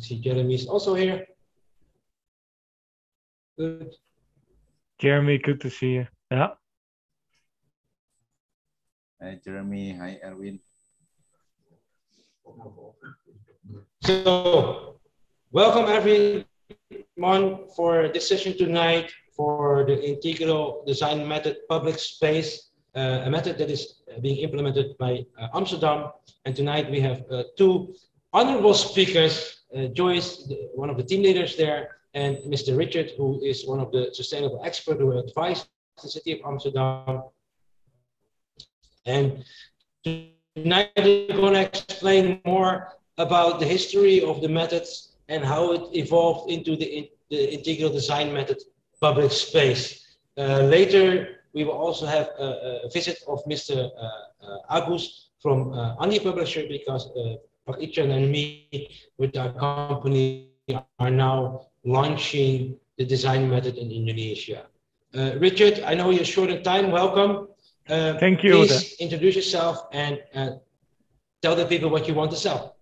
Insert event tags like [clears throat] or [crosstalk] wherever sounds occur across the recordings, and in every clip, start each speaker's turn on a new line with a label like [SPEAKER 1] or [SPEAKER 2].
[SPEAKER 1] see Jeremy is also here. Good.
[SPEAKER 2] Jeremy, good to see you. Yeah.
[SPEAKER 3] Hi, Jeremy. Hi, Erwin.
[SPEAKER 1] So, welcome everyone for this session tonight for the integral design method public space, uh, a method that is being implemented by uh, Amsterdam. And tonight we have uh, two honorable speakers, Joyce, the, one of the team leaders there, and Mr. Richard, who is one of the sustainable experts who advised the city of Amsterdam. And tonight we're going to explain more about the history of the methods and how it evolved into the, the integral design method public space. Uh, later, we will also have a, a visit of Mr. Uh, uh, Agus from uh, Publisher because uh, Ichsan and me with our company are now launching the design method in Indonesia. Uh, Richard, I know you're short on time. Welcome.
[SPEAKER 2] Uh, Thank you.
[SPEAKER 1] Please introduce yourself and uh, tell the people what you want to sell.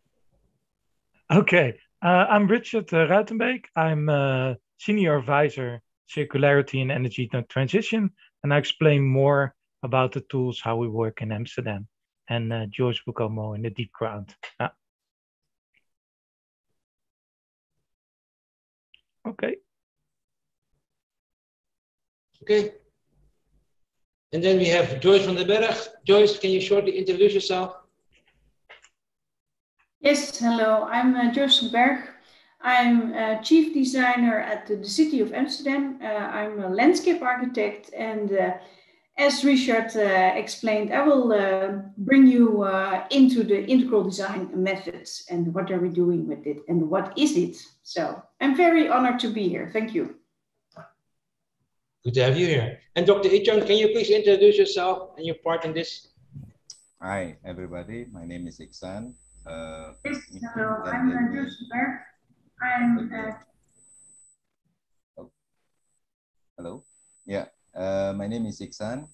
[SPEAKER 2] Okay, uh, I'm Richard uh, Ruijtenbeek. I'm a senior advisor, circularity and energy transition, and I explain more about the tools, how we work in Amsterdam. And uh, Joyce will go more in the deep ground. Okay.
[SPEAKER 1] Okay. And then we have Joyce van den Berg. Joyce, can you shortly introduce yourself?
[SPEAKER 4] Yes, hello. I'm uh, Joyce van den Berg. I'm a chief designer at the, the City of Amsterdam. Uh, I'm a landscape architect and uh, as Richard uh, explained, I will uh, bring you uh, into the integral design methods and what are we doing with it and what is it. So I'm very honored to be here. Thank you.
[SPEAKER 1] Good to have you here. And Dr. Ichsan, can you please introduce yourself and your part in this?
[SPEAKER 3] Hi, everybody. My name is Ichsan.
[SPEAKER 4] Uh, yes, hello. I'm Joseph I'm. Uh...
[SPEAKER 3] Oh. Hello. Yeah. Uh, my name is Ichsan.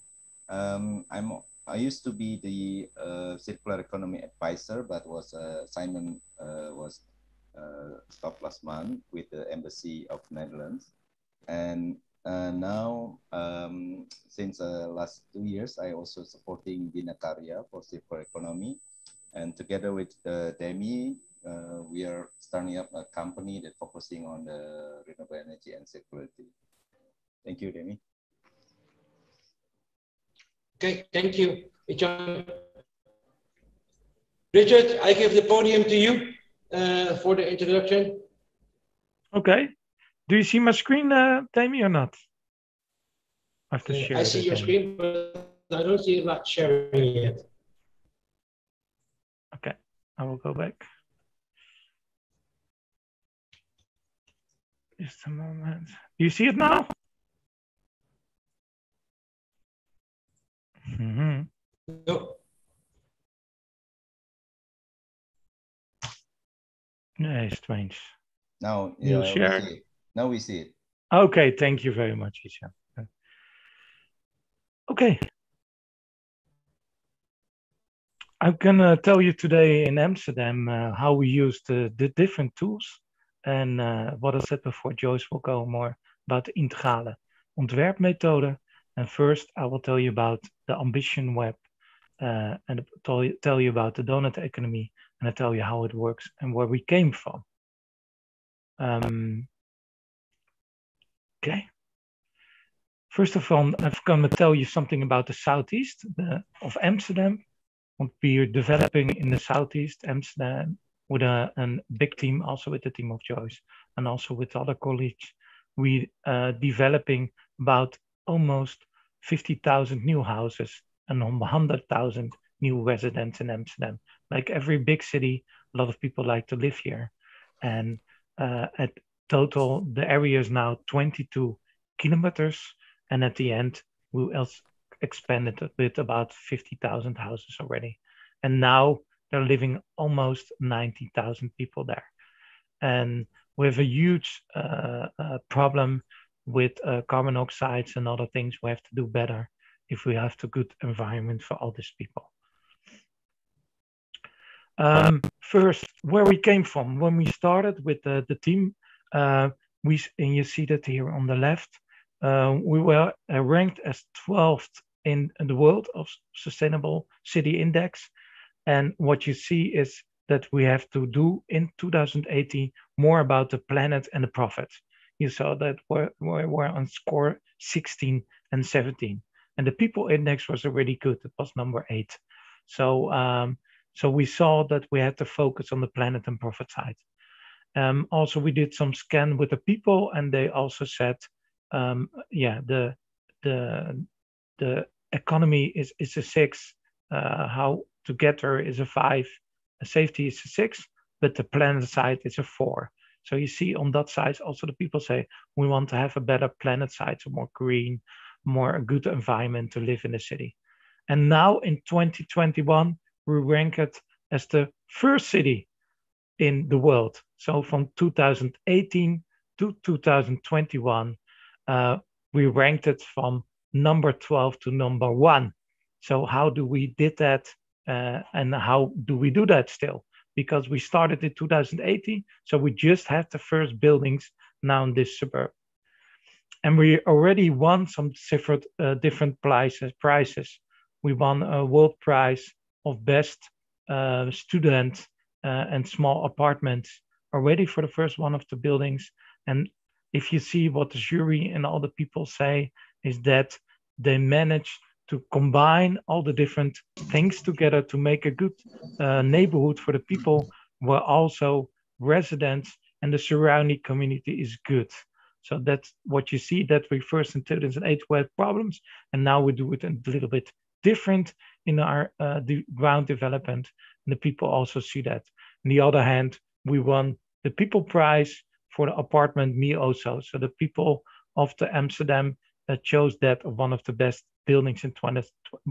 [SPEAKER 3] Um, I'm I used to be the uh, circular economy advisor, but was uh, Simon uh, was uh, stopped last month with the embassy of Netherlands, and uh, now um, since last two years, I also supporting Dinakarya for circular economy, and together with Damy, we are starting up a company that focusing on the renewable energy and circularity. Thank you, Damy.
[SPEAKER 1] Okay, thank you, John. Richard, I give the podium to you uh, for the introduction.
[SPEAKER 2] Okay. Do you see my screen, uh, Tammy, or not?
[SPEAKER 1] I have to share. I see your screen, but I don't see it not sharing yet.
[SPEAKER 2] Okay, I will go back. Just a moment. Do you see it now? Mm-hmm. No. Yeah, strange.
[SPEAKER 3] Now, yeah, you share. We now we see it.
[SPEAKER 2] Okay, thank you very much, Isha. Okay. I'm gonna tell you today in Amsterdam uh, how we use the, the different tools and uh, what I said before. Joyce will go more about the integrale ontwerpmethode and first, I will tell you about the Ambition Web uh, and tell you, tell you about the donut economy and I tell you how it works and where we came from. Um, okay. First of all, I'm going to tell you something about the southeast the, of Amsterdam. We are developing in the southeast Amsterdam with a, a big team, also with the team of Joyce and also with other colleagues. We are uh, developing about almost 50,000 new houses and 100,000 new residents in Amsterdam. Like every big city, a lot of people like to live here. And uh, at total, the area is now 22 kilometers. And at the end, we will expand it with about 50,000 houses already. And now they're living almost 90,000 people there. And we have a huge uh, uh, problem with uh, carbon oxides and other things we have to do better if we have the good environment for all these people. Um, first where we came from when we started with the, the team. Uh, we and you see that here on the left. Uh, we were uh, ranked as 12th in, in the world of sustainable city index, and what you see is that we have to do in 2018 more about the planet and the profit. You saw that we were we're on score 16 and 17, and the people index was already good. It was number eight. So um, so we saw that we had to focus on the planet and profit side. Um, also, we did some scan with the people, and they also said, um, yeah, the the the economy is is a six, uh, how to get there is a five, safety is a six, but the planet side is a four. So you see on that side, also the people say we want to have a better planet side, so more green, more a good environment to live in the city. And now in 2021, we ranked as the first city in the world. So from 2018 to 2021, uh, we ranked it from number 12 to number one. So how do we did that, uh, and how do we do that still? Because we started in 2018, so we just had the first buildings now in this suburb, and we already won some different uh, different prizes. Prizes. We won a world prize of best uh, student uh, and small apartments already for the first one of the buildings. And if you see what the jury and all the people say, is that they managed to combine all the different things together to make a good uh, neighborhood for the people where also residents and the surrounding community is good. So that's what you see that we first in 2008 we had problems and now we do it a little bit different in our uh, the ground development and the people also see that. On the other hand, we won the people prize for the apartment me also. So the people of the Amsterdam uh, chose that one of the best buildings in 20,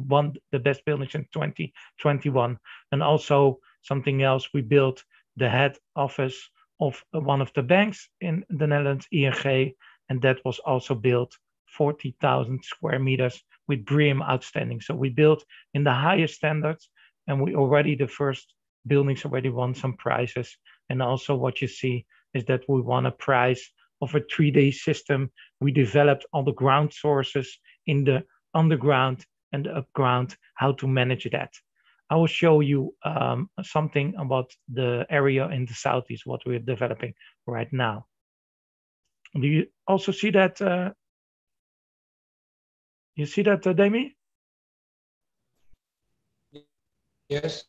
[SPEAKER 2] one the best buildings in 2021 and also something else we built the head office of one of the banks in the Netherlands ING and that was also built 40,000 square meters with BREEAM outstanding. So we built in the highest standards and we already, the first buildings already won some prizes. And also what you see is that we won a prize of a 3D system. We developed all the ground sources in the underground and upground, how to manage that. I will show you um, something about the area in the southeast, what we're developing right now. Do you also see that uh, you see that, uh, Damy?
[SPEAKER 1] Yes.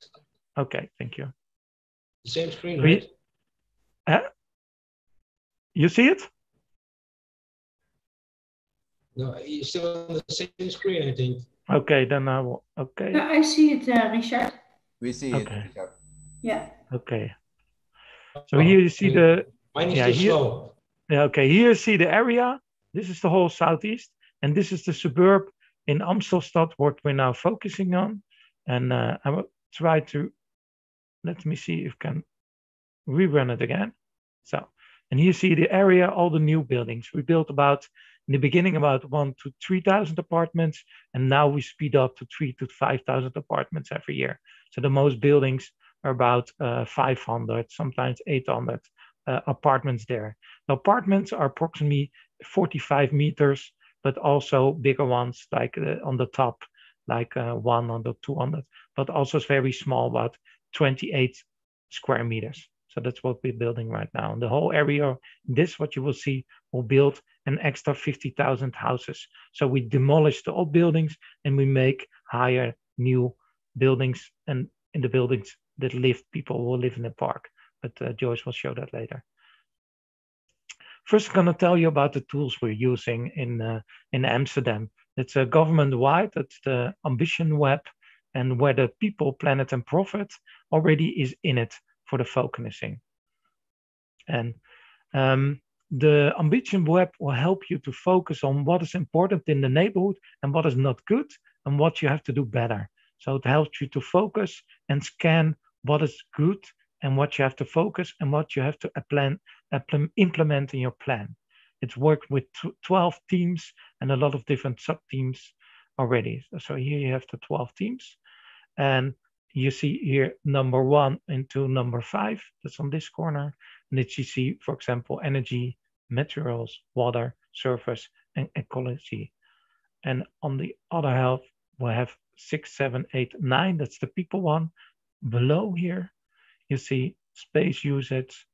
[SPEAKER 2] Okay, thank you.
[SPEAKER 1] Same screen, right?
[SPEAKER 2] Uh, you see it?
[SPEAKER 1] No, you're still on the same screen, I think.
[SPEAKER 2] Okay, then I will. Okay.
[SPEAKER 4] Yeah, I see it, uh, Richard.
[SPEAKER 3] We see
[SPEAKER 2] Okay.
[SPEAKER 3] it. Richard.
[SPEAKER 4] Yeah.
[SPEAKER 2] Okay. So here you see the
[SPEAKER 1] Mine is
[SPEAKER 2] yeah,
[SPEAKER 1] too
[SPEAKER 2] here-
[SPEAKER 1] slow.
[SPEAKER 2] Yeah, okay. Here you see the area. This is the whole southeast, and this is the suburb in Amstelstad what we're now focusing on. And uh, I will try to let me see if I can rerun it again. So, and here you see the area, all the new buildings. We built about in the beginning about one to three thousand apartments, and now we speed up to three to five thousand apartments every year. So the most buildings are about uh, 500, sometimes 800 uh, apartments there. The apartments are approximately 45 meters, but also bigger ones like uh, on the top, like uh, 100, 200, but also very small, about 28 square meters. So that's what we're building right now. And the whole area, this what you will see, will build an extra 50,000 houses. So we demolish the old buildings and we make higher new buildings and in the buildings that live people will live in the park. But uh, Joyce will show that later. First, I'm going to tell you about the tools we're using in uh, in Amsterdam. It's a government-wide. It's the Ambition Web, and where the people, planet, and profit already is in it for the focusing. And um, the Ambition Web will help you to focus on what is important in the neighborhood and what is not good and what you have to do better. So it helps you to focus and scan what is good and what you have to focus and what you have to plan, implement in your plan. It's worked with 12 teams and a lot of different sub teams already. So here you have the 12 teams. And you see here number one into number five, that's on this corner. And then you see, for example, energy, materials, water, surface, and ecology. And on the other half, we have six, seven, eight, nine. That's the people one. Below here, you see space usage,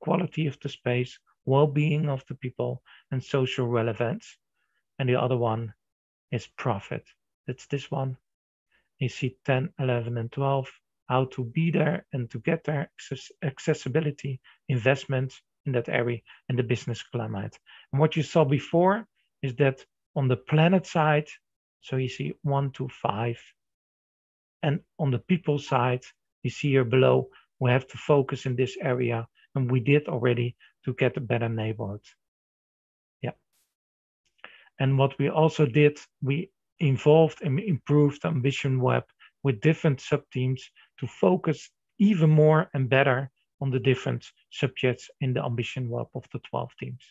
[SPEAKER 2] quality of the space, well-being of the people, and social relevance. And the other one is profit. That's this one. You see 10, 11, and 12, how to be there and to get there, access accessibility, investment in that area, and the business climate. And what you saw before is that on the planet side, so you see one to five, and on the people side, you see here below, we have to focus in this area, and we did already to get a better neighborhood. Yeah. And what we also did, we involved and improved Ambition Web with different sub-teams to focus even more and better on the different subjects in the Ambition Web of the 12 teams.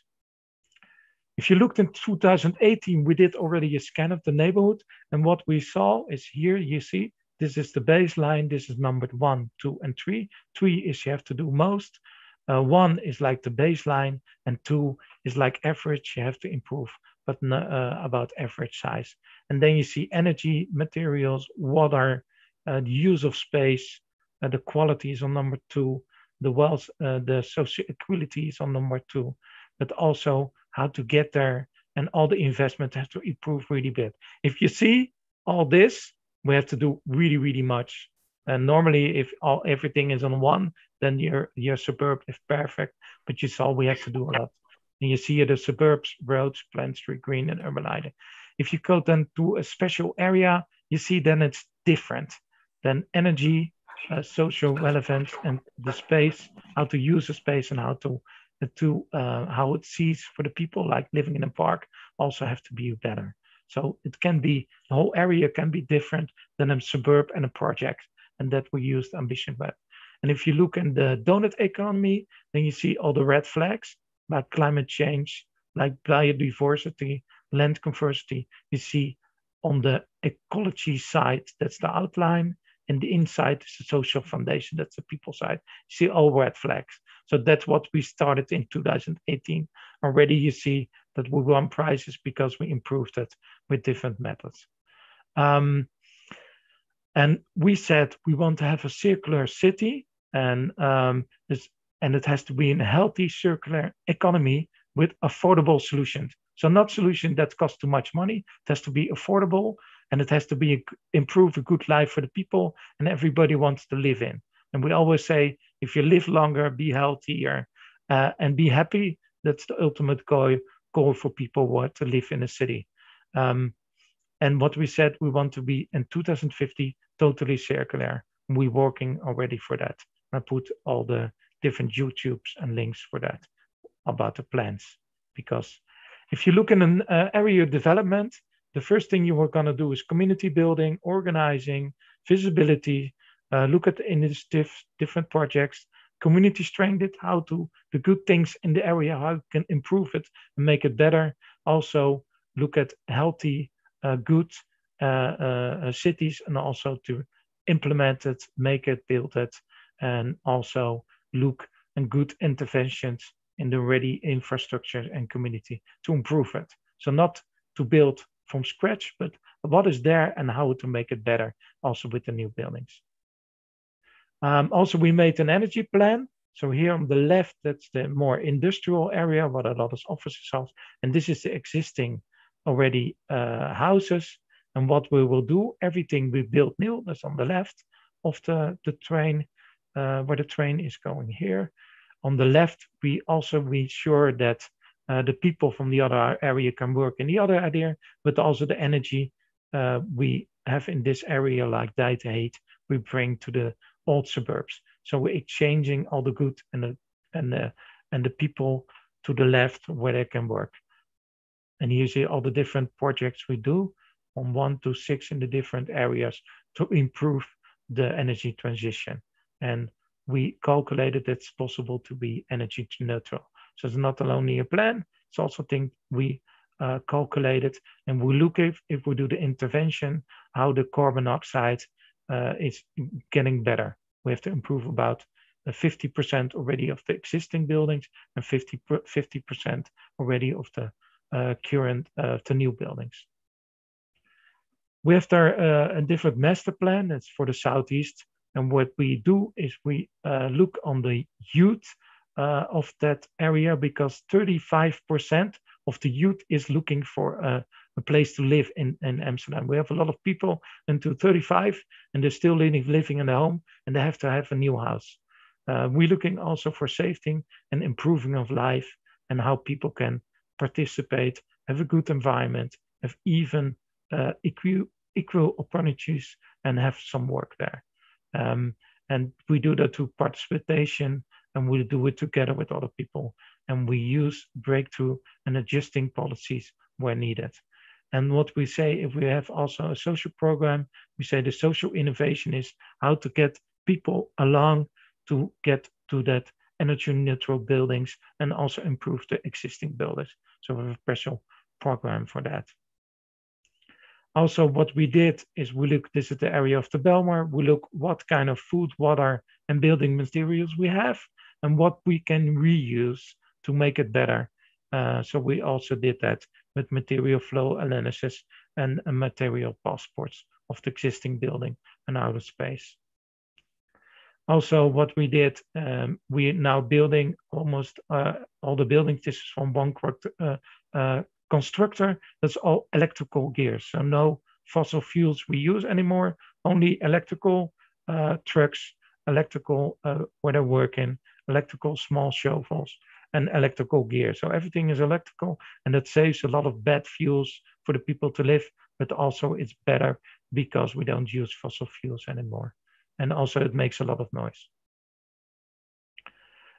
[SPEAKER 2] If you looked in 2018, we did already a scan of the neighborhood. And what we saw is here, you see, this is the baseline. This is numbered one, two, and three. Three is you have to do most. Uh, one is like the baseline, and two is like average. You have to improve, but uh, about average size. And then you see energy, materials, water, uh, the use of space, uh, the quality is on number two, the wealth, uh, the social equality is on number two, but also how to get there and all the investment has to improve really bit. If you see all this, we have to do really, really much. And normally, if all everything is on one, then your your suburb is perfect. But you saw we have to do a lot. And you see the suburbs, roads, plant street green, and urban lighting. If you go then to a special area, you see then it's different. Then energy, uh, social relevance, and the space, how to use the space, and how to to uh, how it sees for the people like living in a park also have to be better. So it can be the whole area can be different than a suburb and a project, and that we used Ambition Web. And if you look in the donut economy, then you see all the red flags about climate change, like biodiversity, land conversion. You see on the ecology side, that's the outline, and the inside is the social foundation, that's the people side. You see all red flags. So that's what we started in 2018. Already you see that we won prizes because we improved it with different methods. Um, and we said we want to have a circular city and um, and it has to be in a healthy circular economy with affordable solutions. So not solution that cost too much money. It has to be affordable and it has to be improve a good life for the people and everybody wants to live in. And we always say, if you live longer, be healthier, uh, and be happy. That's the ultimate goal, goal for people who want to live in a city. Um, and what we said, we want to be in 2050 totally circular. We're working already for that. I put all the different YouTubes and links for that about the plans. Because if you look in an uh, area development, the first thing you are going to do is community building, organizing, visibility, uh, look at the initiatives, different projects, community strength, how to the good things in the area, how you can improve it and make it better. Also look at healthy, uh, good uh, uh cities and also to implement it, make it, build it, and also look and good interventions in the ready infrastructure and community to improve it. So not to build from scratch, but what is there and how to make it better also with the new buildings. Um, also, we made an energy plan. So here on the left, that's the more industrial area, what a lot of offices have. And this is the existing already uh, houses. And what we will do, everything we build new, that's on the left of the, the train, uh, where the train is going here. On the left, we also make sure that uh, the people from the other area can work in the other area, but also the energy uh, we have in this area, like data heat, we bring to the old suburbs. So we're exchanging all the good and the and the and the people to the left where they can work. And you see all the different projects we do on one to six in the different areas to improve the energy transition. And we calculated it's possible to be energy neutral. So it's not only a plan, it's also thing we uh, calculated and we look if, if we do the intervention, how the carbon dioxide uh, is getting better. We have to improve about 50% already of the existing buildings and 50 50% already of the uh, current uh, the new buildings. We have there uh, a different master plan. That's for the southeast, and what we do is we uh, look on the youth uh, of that area because 35% of the youth is looking for a, a, place to live in, in Amsterdam. We have a lot of people until 35 and they're still living, living in the home and they have to have a new house. Uh, we're looking also for safety and improving of life and how people can participate, have a good environment, have even uh, equal, equal opportunities and have some work there. Um, and we do that through participation and we do it together with other people. And we use breakthrough and adjusting policies where needed. And what we say, if we have also a social program, we say the social innovation is how to get people along to get to that energy neutral buildings and also improve the existing buildings. So we have a special program for that. Also, what we did is we look, this is the area of the Bijlmer, we look what kind of food, water, and building materials we have and what we can reuse to make it better. Uh, so we also did that with material flow analysis and material passports of the existing building and outer space. Also, what we did, um, we're now building almost uh, all the buildings. This is from one uh, uh, constructor. That's all electrical gears. So no fossil fuels we use anymore, only electrical uh, trucks, electrical uh, where they're working, electrical small shovels, and electrical gear. So everything is electrical, and that saves a lot of bad fuels for the people to live, but also it's better because we don't use fossil fuels anymore and also it makes a lot of noise.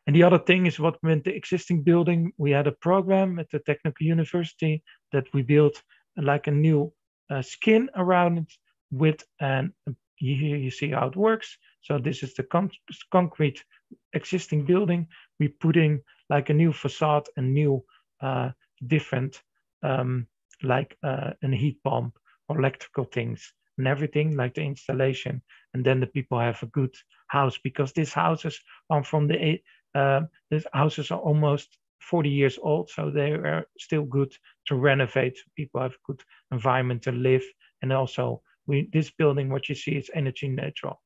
[SPEAKER 2] And the other thing is what with the existing building, we had a program at the Technical University that we built like a new uh, skin around it with, and here you see how it works. So this is the con concrete existing building. We put in like a new facade and new uh, different um, like uh, a heat pump or electrical things and everything, like the installation, and then the people have a good house because these houses are from the uh, these houses are almost 40 years old, so they are still good to renovate. People have a good environment to live, and also we this building, what you see, is energy neutral.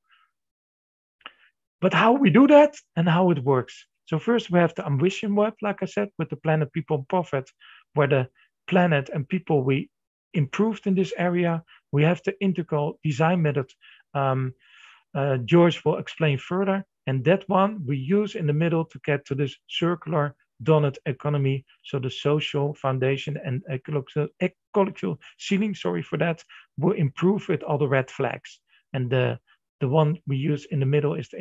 [SPEAKER 2] But how we do that and how it works. So first we have the ambition web, like I said, with the planet, people, and profit, where the planet and people we improved in this area. We have the integral design method. Um, uh, Joyce will explain further. And that one we use in the middle to get to this circular donut economy. So the social foundation and ecological, ecological ceiling, sorry for that, will improve with all the red flags. And the, the one we use in the middle is the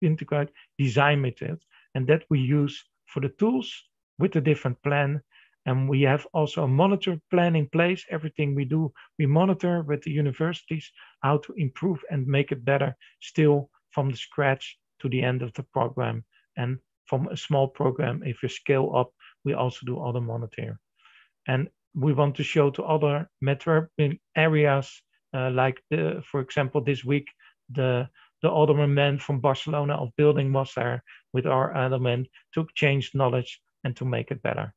[SPEAKER 2] integrate, design method. And that we use for the tools with a different plan and we have also a monitor plan in place. Everything we do, we monitor with the universities how to improve and make it better still from the scratch to the end of the program. And from a small program, if you scale up, we also do other monitoring. And we want to show to other metro areas, uh, like the, for example, this week, the the alderman from Barcelona of building was there with our element to change knowledge and to make it better.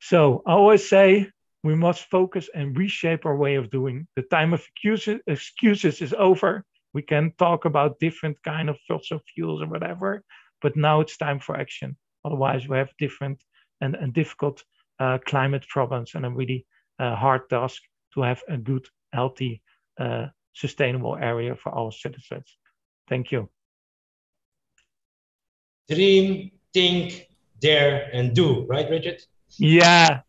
[SPEAKER 2] So I always say we must focus and reshape our way of doing. The time of excuses, excuses is over. We can talk about different kind of fossil fuels or whatever, but now it's time for action. Otherwise, we have different and, and difficult uh, climate problems and a really uh, hard task to have a good, healthy, uh, sustainable area for our citizens. Thank you.
[SPEAKER 1] Dream, think, dare, and do, right, Richard?
[SPEAKER 2] Yeah,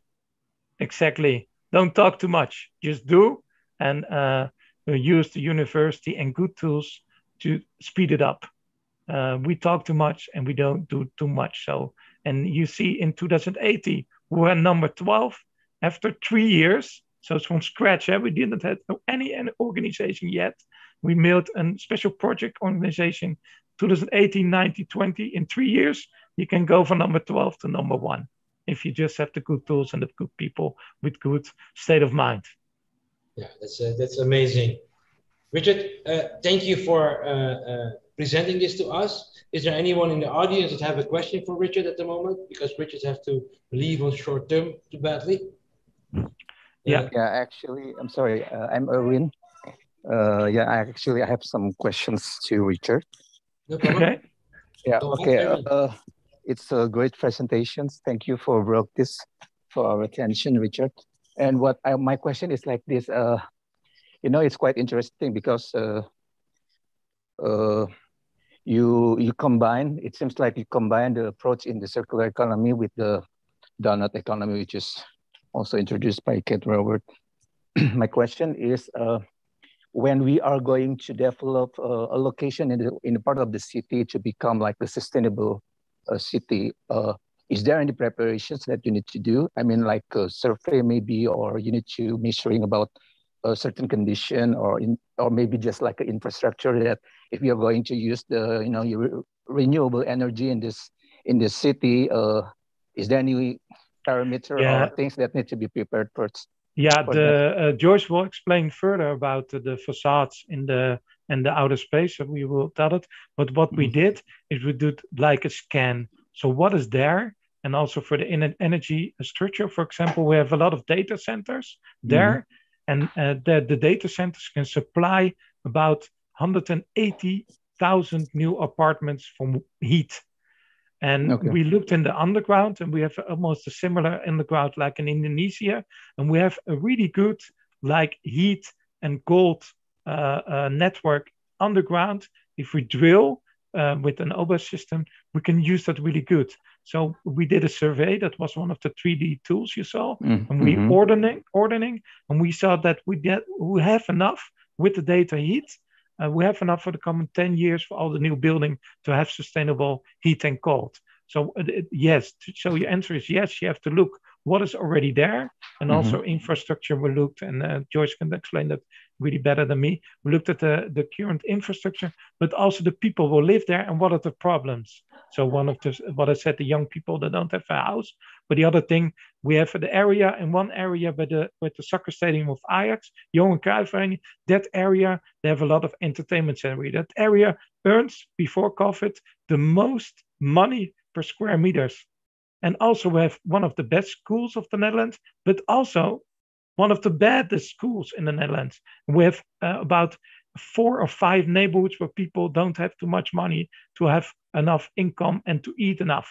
[SPEAKER 2] exactly. Don't talk too much. Just do and uh, use the university and good tools to speed it up. Uh, we talk too much and we don't do too much. So, and you see in 2080, we were number 12 after three years. So it's from scratch. Eh? We didn't have any, any organization yet. We built a special project organization 2018, 19, 20. In three years, you can go from number 12 to number one if you just have the good tools and the good people with good state of mind.
[SPEAKER 1] Yeah, that's uh, that's amazing. Richard, uh, thank you for uh, uh, presenting this to us. Is there anyone in the audience that have a question for Richard at the moment? Because Richard have to leave on short term too badly.
[SPEAKER 5] Yeah, yeah. Actually, I'm sorry. Uh, I'm Erwin. Uh, yeah, I actually I have some questions to Richard.
[SPEAKER 1] No problem.
[SPEAKER 5] Okay. Yeah. okay. Uh, it's a great presentation. Thank you for brought this for our attention, Richard. And what I, my question is like this. Uh, you know, it's quite interesting because uh, uh, you you combine. It seems like you combine the approach in the circular economy with the donut economy, which is also introduced by Kate Raworth. [clears throat] my question is. Uh, when we are going to develop uh, a location in the, in the part of the city to become like a sustainable uh, city, uh, is there any preparations that you need to do? I mean, like a survey maybe, or you need to measuring about a certain condition, or in, or maybe just like an infrastructure that if you're going to use the, you know, your renewable energy in this in this city, uh, is there any parameter yeah. or things that need to be prepared first?
[SPEAKER 2] Yeah, the uh, Joyce will explain further about the, the facades in the and the outer space. So we will tell it. But what mm-hmm. we did is we did like a scan. So what is there? And also for the energy structure, for example, we have a lot of data centers there, mm-hmm. and uh, the, the data centers can supply about 180,000 new apartments from heat and okay. we looked in the underground, and we have almost a similar underground like in Indonesia, and we have a really good like heat and cold uh, uh, network underground. If we drill uh, with an OBOS system, we can use that really good. So we did a survey. That was one of the 3D tools you saw, mm-hmm. and we mm-hmm. ordering ordering, and we saw that we get we have enough with the data heat uh, we have enough for the coming 10 years for all the new building to have sustainable heat and cold. So uh, yes, so your answer is yes. You have to look what is already there, and mm-hmm. also infrastructure. We looked, and uh, Joyce can explain that really better than me. We looked at the the current infrastructure, but also the people who live there and what are the problems. So one of the what I said, the young people that don't have a house, but the other thing we have the area in one area with the with the soccer stadium of Ajax, Johan Cruyff that area they have a lot of entertainment center. That area earns before COVID the most money per square meters. And also we have one of the best schools of the Netherlands, but also one of the baddest schools in the Netherlands. We have uh, about four or five neighborhoods where people don't have too much money to have enough income and to eat enough.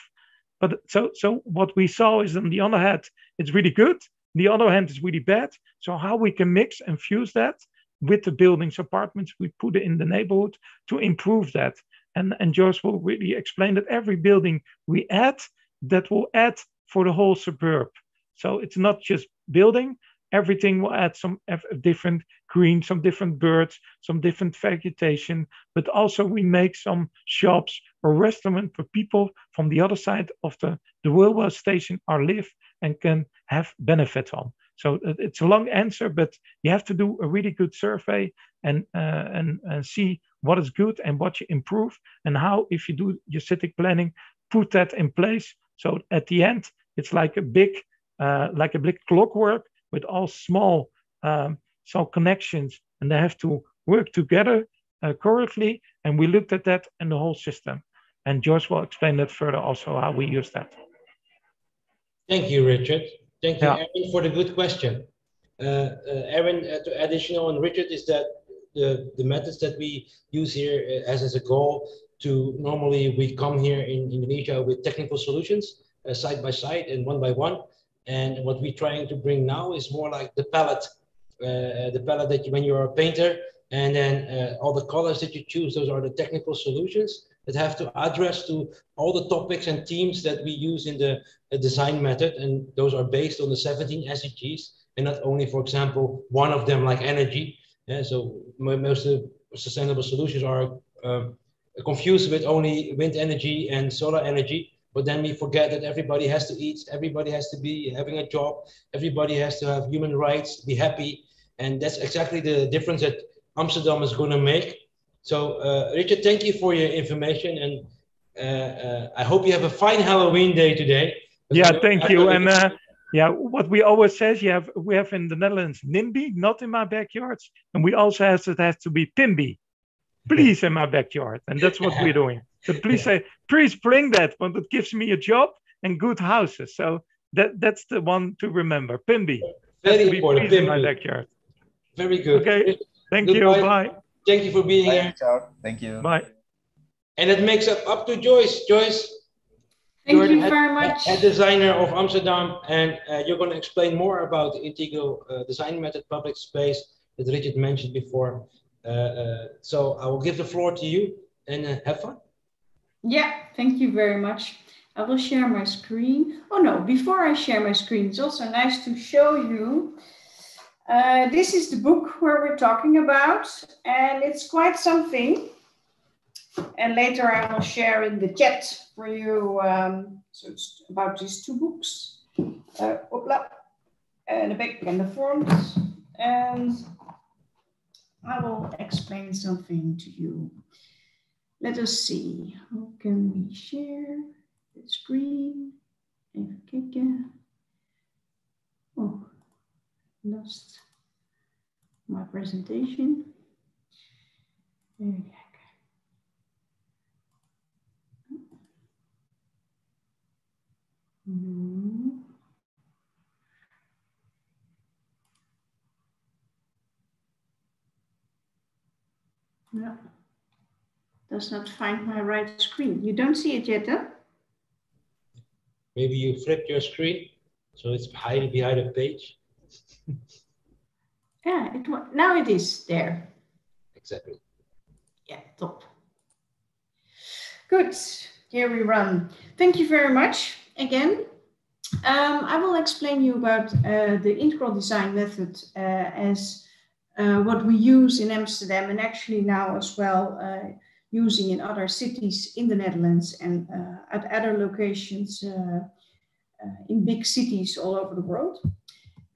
[SPEAKER 2] But so so what we saw is on the other hand, it's really good. The other hand, it's really bad. So how we can mix and fuse that with the buildings, apartments we put in the neighborhood to improve that. And and Joyce will really explain that every building we add, that will add for the whole suburb. So it's not just building, everything will add some different green, some different birds, some different vegetation, but also we make some shops or restaurant for people from the other side of the, the railway station are live and can have benefit from. So it's a long answer, but you have to do a really good survey and, uh, and, and see what is good and what you improve and how, if you do your city planning, put that in place. So at the end, it's like a big, uh, like a big clockwork with all small um, cell connections, and they have to work together uh, correctly. And we looked at that in the whole system. And Joyce will explain that further also how we use that.
[SPEAKER 1] Thank you, Richard. Thank you, yeah. Aaron, for the good question. Uh, uh, Aaron, uh, to additional on Richard is that the, the methods that we use here uh, as, as a goal to normally we come here in Indonesia with technical solutions uh, side by side and one by one. And what we're trying to bring now is more like the palette, uh, the palette that you, when you're a painter, and then uh, all the colors that you choose, those are the technical solutions that have to address to all the topics and themes that we use in the uh, design method. And those are based on the 17 SDGs, and not only, for example, one of them like energy. Yeah, so most of the sustainable solutions are uh, confused with only wind energy and solar energy but then we forget that everybody has to eat, everybody has to be having a job, everybody has to have human rights, be happy. And that's exactly the difference that Amsterdam is going to make. So, uh, Richard, thank you for your information. And uh, uh, I hope you have a fine Halloween day today.
[SPEAKER 2] Yeah, thank you. And uh, Yeah, what we always says, you have we have in the Netherlands NIMBY, not in my backyards and we also have it has to be PIMBY, please in my backyard, and that's what we're doing. So please say, please bring that, but it gives me a job and good houses. So that that's the one to remember. PIMBY.
[SPEAKER 1] Very important.
[SPEAKER 2] in my backyard.
[SPEAKER 1] Very good.
[SPEAKER 2] Okay. Thank Goodbye. you. Bye.
[SPEAKER 1] Thank you for being
[SPEAKER 3] Bye,
[SPEAKER 1] here.
[SPEAKER 3] Ciao. Thank you.
[SPEAKER 2] Bye.
[SPEAKER 1] And it makes up up to Joyce. Joyce.
[SPEAKER 4] Thank you very much.
[SPEAKER 1] Head designer of Amsterdam, and uh, you're going to explain more about the integral uh, design method, public space that Richard mentioned before. Uh, uh so I will give the floor to you and uh, have fun.
[SPEAKER 4] Yeah, thank you very much. I will share my screen. Oh no, before I share my screen, it's also nice to show you. Uh, this is the book where we're talking about, and it's quite something. And later I will share in the chat for you. Um, so it's about these two books. Uh, and the back and the forms. And I will explain something to you. Let us see, how can we share the screen? Even kijken. Oh, lost my presentation. Even kijken. Hmm. Yeah does not find my right screen. You don't see it yet, huh?
[SPEAKER 1] Maybe you flip your screen so it's hiding behind a page. [laughs]
[SPEAKER 4] yeah, it now it is there.
[SPEAKER 1] Exactly.
[SPEAKER 4] Yeah, top. Good. Here we run. Thank you very much again. Um, I will explain you about uh, the integral design method uh, as uh, what we use in Amsterdam and actually now as well uh, using in other cities in the Netherlands and uh, at other locations uh, uh, in big cities all over the world.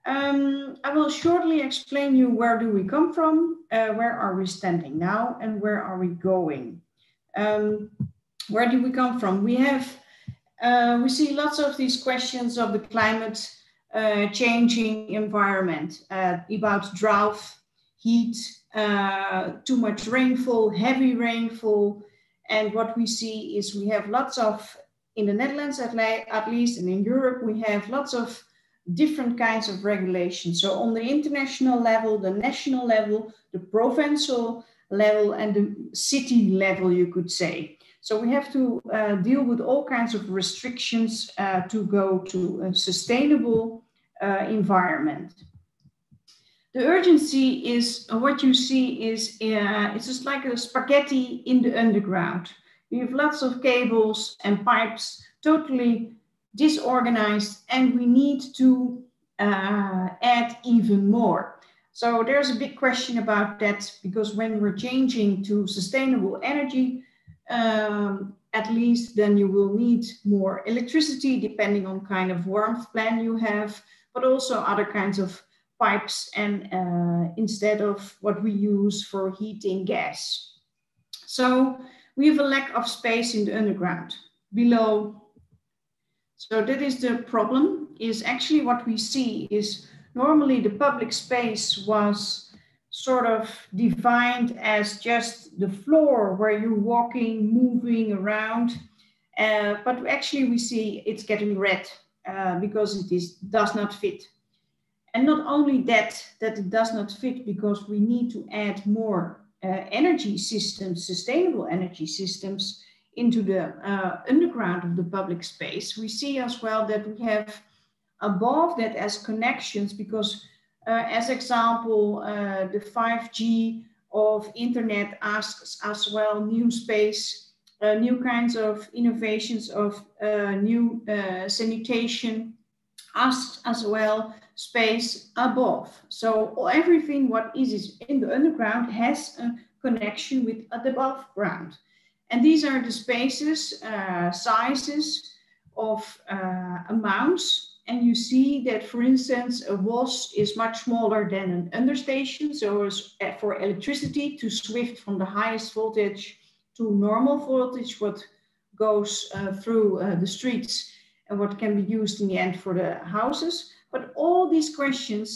[SPEAKER 4] Um, I will shortly explain you where do we come from, uh, where are we standing now, and where are we going. Um, where do we come from? We have, uh, we see lots of these questions of the climate uh, changing environment, about drought, heat, uh, too much rainfall, heavy rainfall. And what we see is we have lots of, in the Netherlands at, at least, and in Europe, we have lots of different kinds of regulations. So on the international level, the national level, the provincial level, and the city level, you could say. So we have to uh, deal with all kinds of restrictions uh, to go to a sustainable uh, environment the urgency is uh, what you see is uh, it's just like a spaghetti in the underground. You have lots of cables and pipes totally disorganized, and we need to uh, add even more. So there's a big question about that because when we're changing to sustainable energy, um, at least then you will need more electricity depending on kind of warmth plan you have, but also other kinds of pipes and uh, instead of what we use for heating gas. So we have a lack of space in the underground below. So that is the problem is actually what we see is normally the public space was sort of defined as just the floor where you're walking, moving around. Uh, but actually we see it's getting red uh, because it is, does not fit and not only that, that it does not fit because we need to add more uh, energy systems, sustainable energy systems into the uh, underground of the public space. We see as well that we have above that as connections because uh, as example, uh, the 5G of internet asks as well new space, uh, new kinds of innovations of uh, new sanitation asks as well space above. So everything what is in the underground has a connection with the above ground. And these are the spaces, uh, sizes of uh, amounts. And you see that, for instance, a WAS is much smaller than an understation. So uh, for electricity to swift from the highest voltage to normal voltage, what goes uh, through uh, the streets, and what can be used in the end for the houses. But all these questions,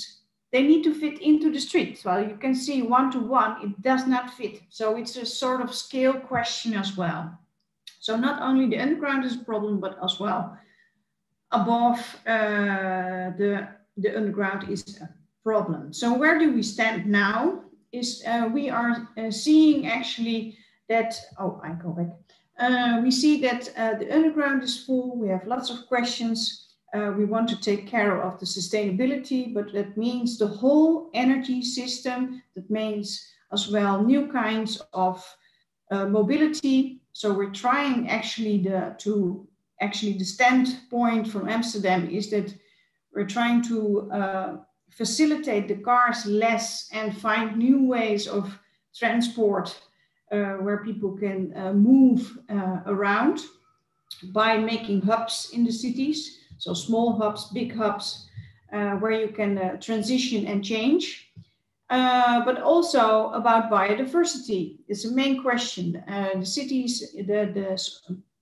[SPEAKER 4] they need to fit into the street. So you can see one to one, it does not fit. So it's a sort of scale question as well. So not only the underground is a problem, but as well above uh, the, the underground is a problem. So where do we stand now? Is uh, we are uh, seeing actually that, oh, I go back. Uh, we see that uh, the underground is full. We have lots of questions. Uh, we want to take care of the sustainability, but that means the whole energy system. That means as well new kinds of uh, mobility. So we're trying actually the, to actually the standpoint from Amsterdam is that we're trying to uh, facilitate the cars less and find new ways of transport uh, where people can uh, move uh, around by making hubs in the cities. So small hubs, big hubs, where you can transition and change. Uh, but also about biodiversity. is the main question. Uh, the cities, the, the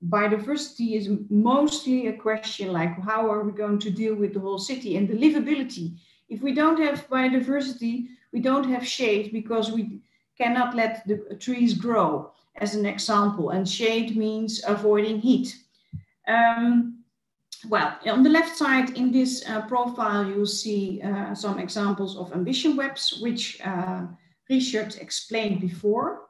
[SPEAKER 4] biodiversity is mostly a question like how are we going to deal with the whole city and the livability. If we don't have biodiversity, we don't have shade because we cannot let the trees grow, as an example. And shade means avoiding heat. Um, well, on the left side in this uh, profile, you see uh, some examples of ambition webs, which uh, Richard explained before.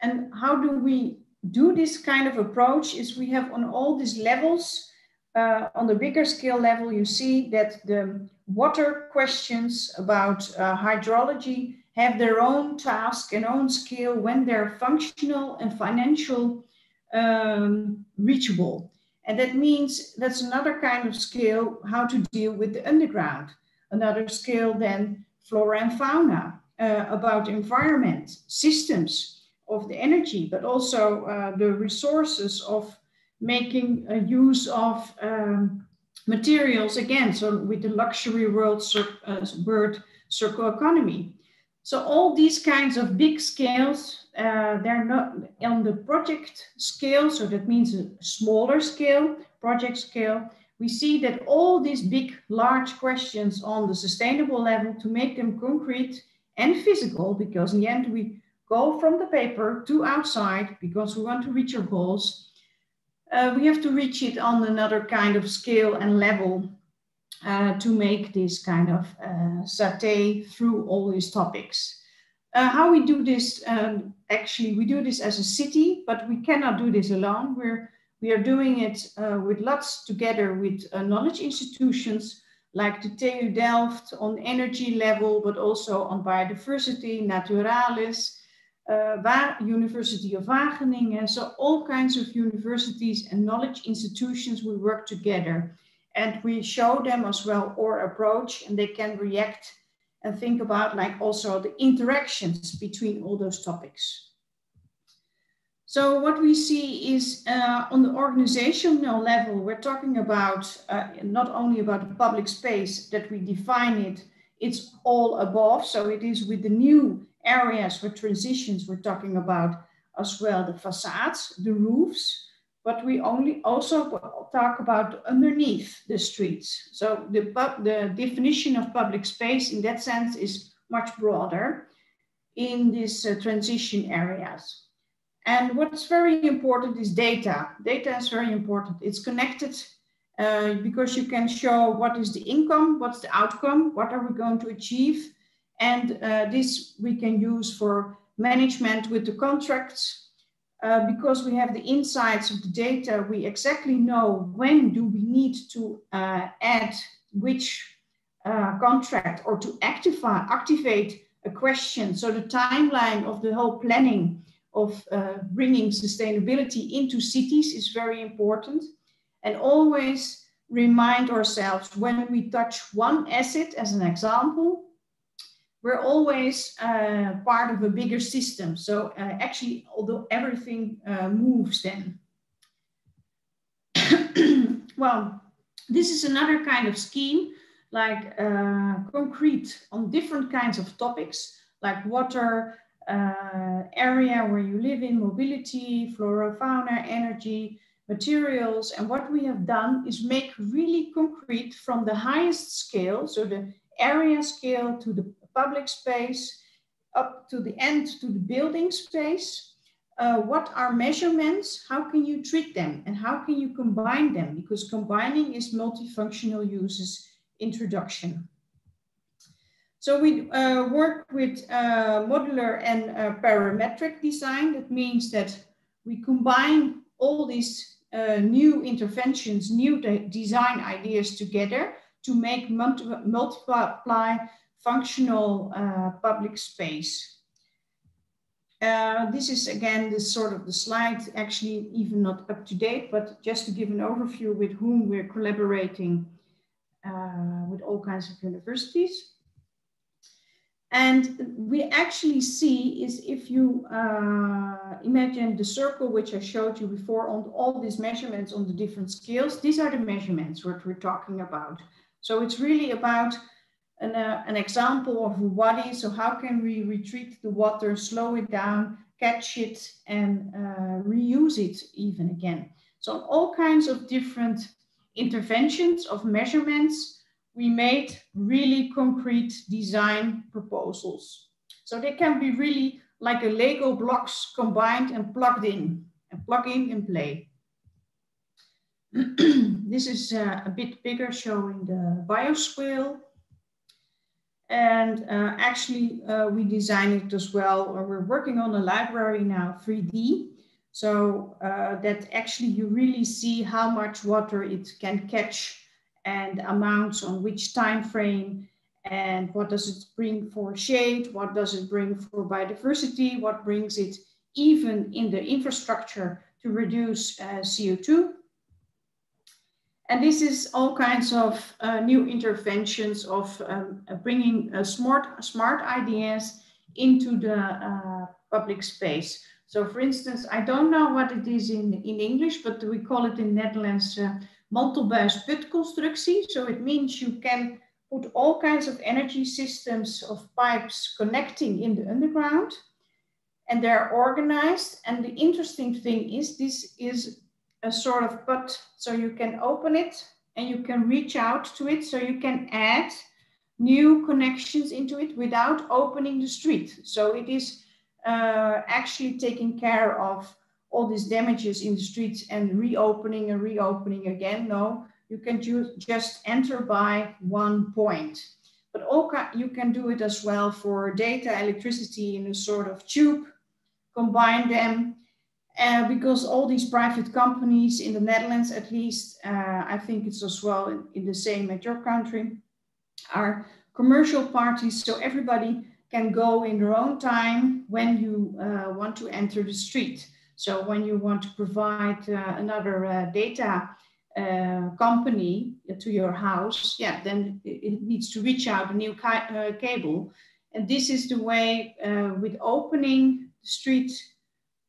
[SPEAKER 4] And how do we do this kind of approach is we have on all these levels, uh, on the bigger scale level, you see that the water questions about uh, hydrology have their own task and own skill when they're functional and financial um, reachable. And that means that's another kind of skill how to deal with the underground. Another skill than flora and fauna, uh, about environment, systems of the energy, but also uh, the resources of making a use of um, materials again. So with the luxury world, uh, word circle economy. So all these kinds of big scales, uh, they're not on the project scale. So that means a smaller scale, project scale. We see that all these big, large questions on the sustainable level to make them concrete and physical, because in the end we go from the paper to outside because we want to reach our goals. Uh, we have to reach it on another kind of scale and level uh, to make this kind of uh, satay through all these topics. Uh, how we do this, um, actually, we do this as a city, but we cannot do this alone. We're, we are doing it uh, with lots together with uh, knowledge institutions like the TU Delft on energy level, but also on biodiversity, Naturalis, uh, University of Wageningen. So all kinds of universities and knowledge institutions, we work together and we show them as well our approach and they can react and think about like also the interactions between all those topics. So what we see is uh, on the organizational level, we're talking about uh, not only about the public space that we define it, it's all above. So it is with the new areas for transitions, we're talking about as well the facades, the roofs, but we only also talk about underneath the streets. So the, the definition of public space in that sense is much broader in these uh, transition areas. And what's very important is data. Data is very important. It's connected uh, because you can show what is the income, what's the outcome, what are we going to achieve. And uh, this we can use for management with the contracts, uh, because we have the insights of the data, we exactly know when do we need to uh, add which uh, contract or to activate, activate a question. So the timeline of the whole planning of uh, bringing sustainability into cities is very important. And always remind ourselves when we touch one asset as an example, we're always uh, part of a bigger system. So uh, actually, although everything uh, moves then. [coughs] well, this is another kind of scheme, like uh, concrete on different kinds of topics, like water, uh, area where you live in, mobility, flora, fauna, energy, materials. And what we have done is make really concrete from the highest scale, so the area scale to the public space, up to the end to the building space. Uh, what are measurements? How can you treat them? And how can you combine them? Because combining is multifunctional uses introduction. So we uh, work with uh, modular and uh, parametric design. That means that we combine all these uh, new interventions, new de design ideas together to make multi multiply functional uh, public space. Uh, this is again the sort of the slide, actually even not up to date, but just to give an overview with whom we're collaborating uh, with all kinds of universities. And we actually see is if you uh, imagine the circle which I showed you before on all these measurements on the different scales, these are the measurements what we're talking about. So it's really about an, uh, an example of a body. So how can we retreat the water, slow it down, catch it and uh, reuse it even again. So all kinds of different interventions of measurements we made really concrete design proposals. So they can be really like a Lego blocks combined and plugged in, and plug in and play. [clears throat] this is uh, a bit bigger showing the bioswale. And uh, actually uh, we designed it as well, or we're working on a library now, 3D. So uh, that actually you really see how much water it can catch and amounts on which time frame and what does it bring for shade, what does it bring for biodiversity, what brings it even in the infrastructure to reduce uh, CO2. And this is all kinds of uh, new interventions of um, uh, bringing smart, smart ideas into the uh, public space. So for instance, I don't know what it is in, in English, but we call it in Netherlands uh, mantelbuis putconstructie. So it means you can put all kinds of energy systems of pipes connecting in the underground and they're organized. And the interesting thing is this is a sort of put, so you can open it and you can reach out to it. So you can add new connections into it without opening the street. So it is uh, actually taking care of all these damages in the streets and reopening and reopening again. No, you can ju just enter by one point. But all you can do it as well for data, electricity in a sort of tube, combine them. Uh, because all these private companies in the Netherlands, at least, uh, I think it's as well in, in the same at your country, are commercial parties. So everybody can go in their own time when you uh, want to enter the street. So when you want to provide uh, another uh, data uh, company to your house, yeah, then it needs to reach out a new ca cable. And this is the way with opening the street,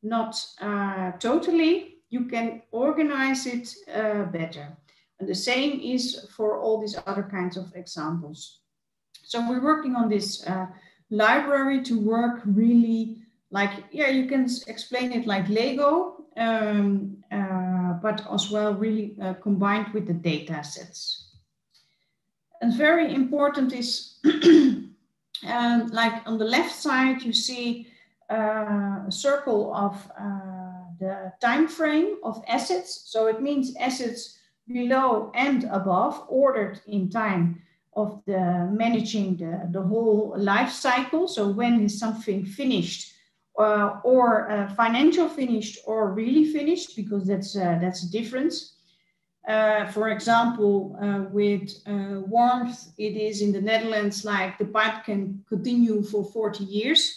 [SPEAKER 4] not totally, you can organize it better. And the same is for all these other kinds of examples. So we're working on this uh, library to work really like, yeah, you can explain it like Lego, um, uh, but as well really uh, combined with the data sets. And very important is, [clears throat] um, like on the left side, you see uh, circle of uh, the time frame of assets. So it means assets below and above, ordered in time of the managing the, the whole life cycle. So when is something finished uh, or uh, financial finished or really finished because that's uh, that's a difference. Uh, for example, uh, with uh, warmth, it is in the Netherlands like the pipe can continue for 40 years,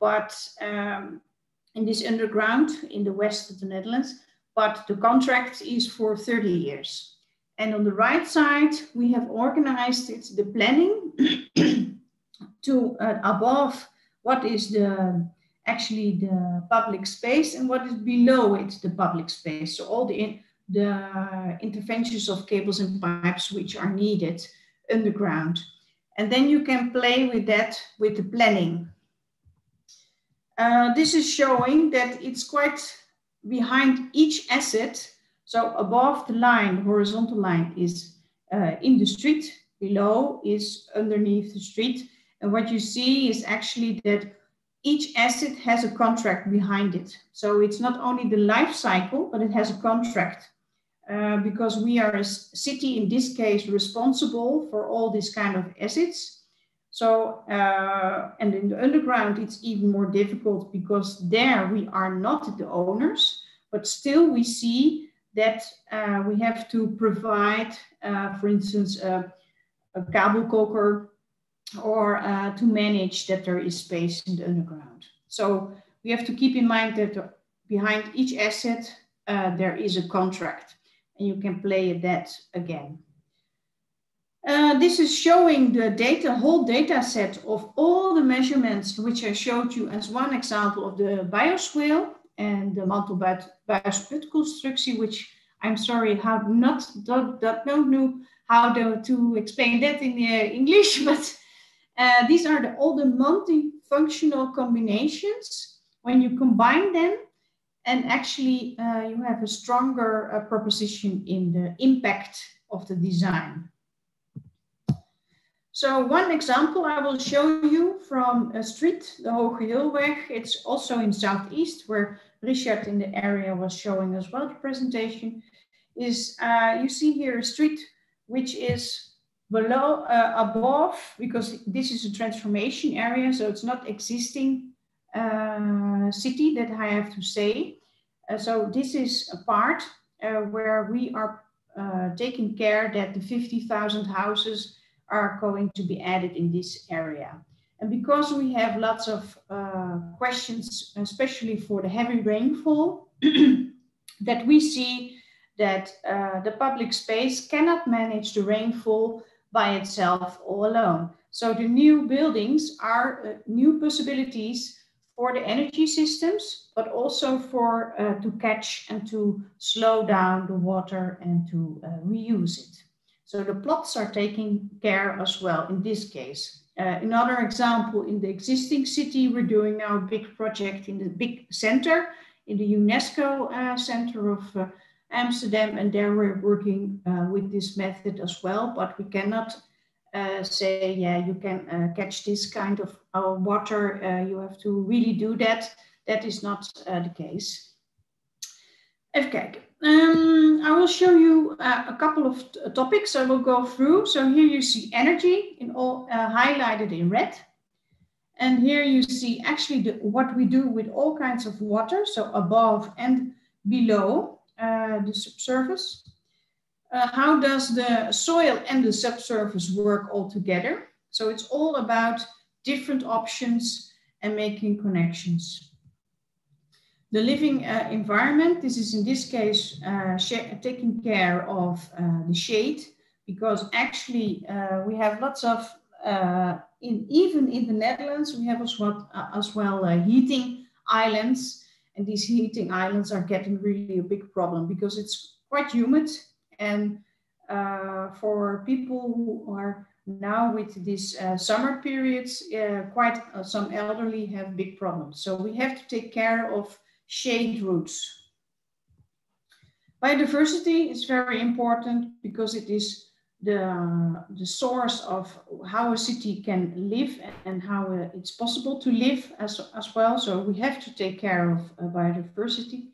[SPEAKER 4] but um, in this underground in the west of the Netherlands, but the contract is for 30 years. And on the right side, we have organized it, the planning [clears throat] to above what is the actually the public space and what is below it, the public space. So all the, in, the interventions of cables and pipes which are needed underground. And then you can play with that with the planning. Uh, this is showing that it's quite behind each asset, So above the line, horizontal line is uh, in the street, below is underneath the street. And what you see is actually that each asset has a contract behind it. So it's not only the life cycle, but it has a contract. Uh, because we are a city, in this case, responsible for all these kind of assets. So, uh, and in the underground, it's even more difficult because there we are not the owners, but still we see that uh, we have to provide, uh, for instance, a kabelkoker or uh, to manage that there is space in the underground. So we have to keep in mind that behind each asset, uh, there is a contract and you can play that again. Uh, this is showing the data, whole data set of all the measurements which I showed you as one example of the bioswale and the mantelbuitenconstructie, which I'm sorry, how not, don't, don't know how to, to explain that in uh, English, [laughs] but uh, these are the, all the multifunctional combinations. When you combine them, and actually uh, you have a stronger uh, proposition in the impact of the design. So one example I will show you from a street, the Hogehilweg. It's also in Southeast where Richard in the area was showing as well the presentation. Is uh, you see here a street which is below, uh, above, because this is a transformation area, so it's not existing uh, city that I have to say. Uh, so this is a part uh, where we are uh, taking care that the 50,000 houses are going to be added in this area. And because we have lots of uh, questions, especially for the heavy rainfall, [clears throat] that we see that uh, the public space cannot manage the rainfall by itself all alone. So the new buildings are uh, new possibilities for the energy systems, but also for uh, to catch and to slow down the water and to uh, reuse it. So the plots are taking care as well in this case. Uh, another example in the existing city, we're doing now a big project in the big center, in the UNESCO uh, center of uh, Amsterdam, and there we're working uh, with this method as well, but we cannot uh, say, yeah, you can uh, catch this kind of water, you have to really do that. That is not the case. Even kijken. Um, I will show you uh, a couple of topics I will go through. So here you see energy in all uh, highlighted in red. And here you see actually the, what we do with all kinds of water. So above and below uh, the subsurface. Uh, how does the soil and the subsurface work all together? So it's all about different options and making connections. The living uh, environment, this is in this case uh, taking care of uh, the shade because actually uh, we have lots of, uh, in, even in the Netherlands, we have as well, uh, as well heating islands and these heating islands are getting really a big problem because it's quite humid and for people who are now with these uh, summer periods, uh, quite uh, some elderly have big problems. So we have to take care of shade roots. Biodiversity is very important because it is the, the source of how a city can live and how uh, it's possible to live as, as well. So we have to take care of uh, biodiversity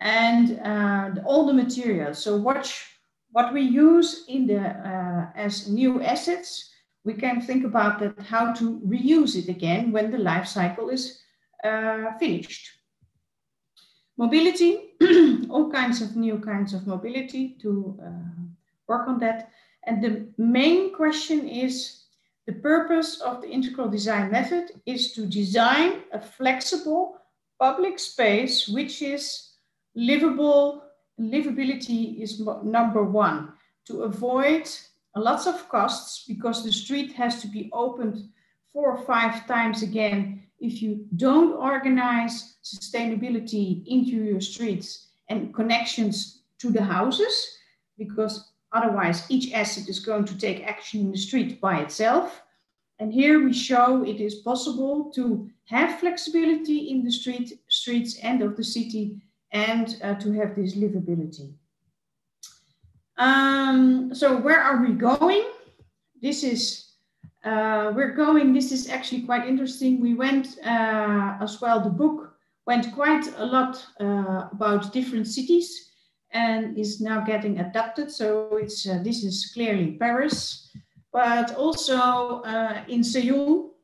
[SPEAKER 4] and uh, all the materials. So watch what we use in the uh, as new assets. We can think about that how to reuse it again when the life cycle is uh, finished. Mobility, [clears throat] all kinds of new kinds of mobility to uh, work on that. And the main question is, the purpose of the integral design method is to design a flexible public space which is livable. Livability is number one, to avoid lots of costs because the street has to be opened four or five times again if you don't organize sustainability into your streets and connections to the houses, because otherwise each asset is going to take action in the street by itself. And here we show it is possible to have flexibility in the street, streets and of the city and uh, to have this livability. Um, so where are we going? This is, uh, we're going, this is actually quite interesting. We went uh, as well, the book went quite a lot uh, about different cities and is now getting adapted. So it's, uh, this is clearly Paris, but also uh, in Seoul,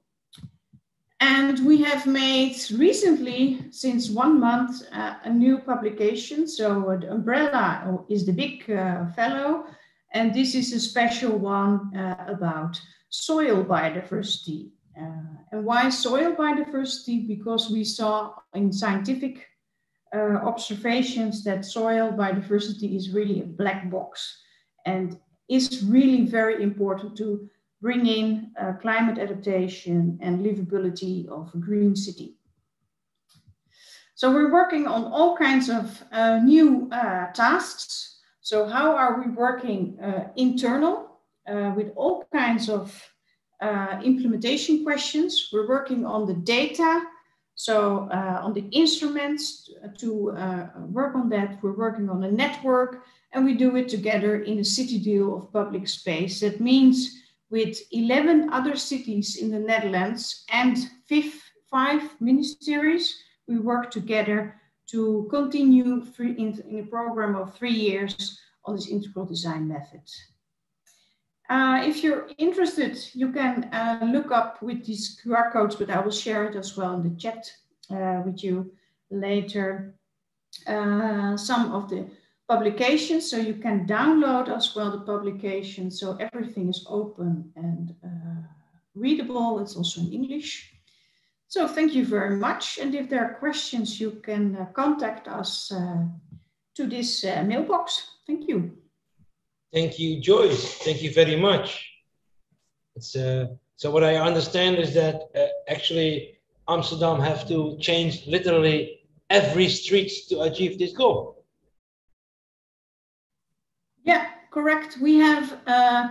[SPEAKER 4] and we have made recently, since one month, uh, a new publication. So the umbrella is the big fellow, and this is a special one about soil biodiversity. Uh, and why soil biodiversity? Because we saw in scientific uh, observations that soil biodiversity is really a black box and is really very important to bring in uh, climate adaptation and livability of a green city. So we're working on all kinds of uh, new uh, tasks. So how are we working uh, internal uh, with all kinds of uh, implementation questions? We're working on the data, so on the instruments to work on that. We're working on a network and we do it together in a city deal of public space. That means with 11 other cities in the Netherlands and five ministries, we work together to continue in, in, a program of three years on this integral design method. Uh, if you're interested, you can uh, look up with these QR codes, but I will share it as well in the chat uh, with you later. Uh, some of the publications, so you can download as well the publication. So everything is open and uh, readable. It's also in English. So thank you very much. And if there are questions, you can contact us to this mailbox. Thank you.
[SPEAKER 1] Thank you, Joyce. Thank you very much. It's, uh, so what I understand is that uh, actually Amsterdam have to change literally every street to achieve this goal.
[SPEAKER 4] Yeah, correct. We have uh,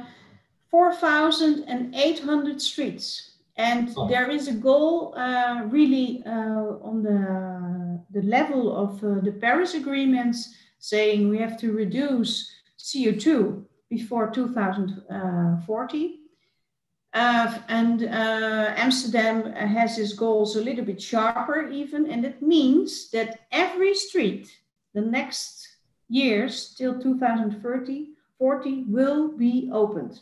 [SPEAKER 4] 4,800 streets. And oh. there is a goal uh, really uh, on the, the level of uh, the Paris agreements saying we have to reduce CO2 before 2040. Uh, and uh, Amsterdam has its goals a little bit sharper even, and it means that every street, the next years till 2030, 40 will be opened.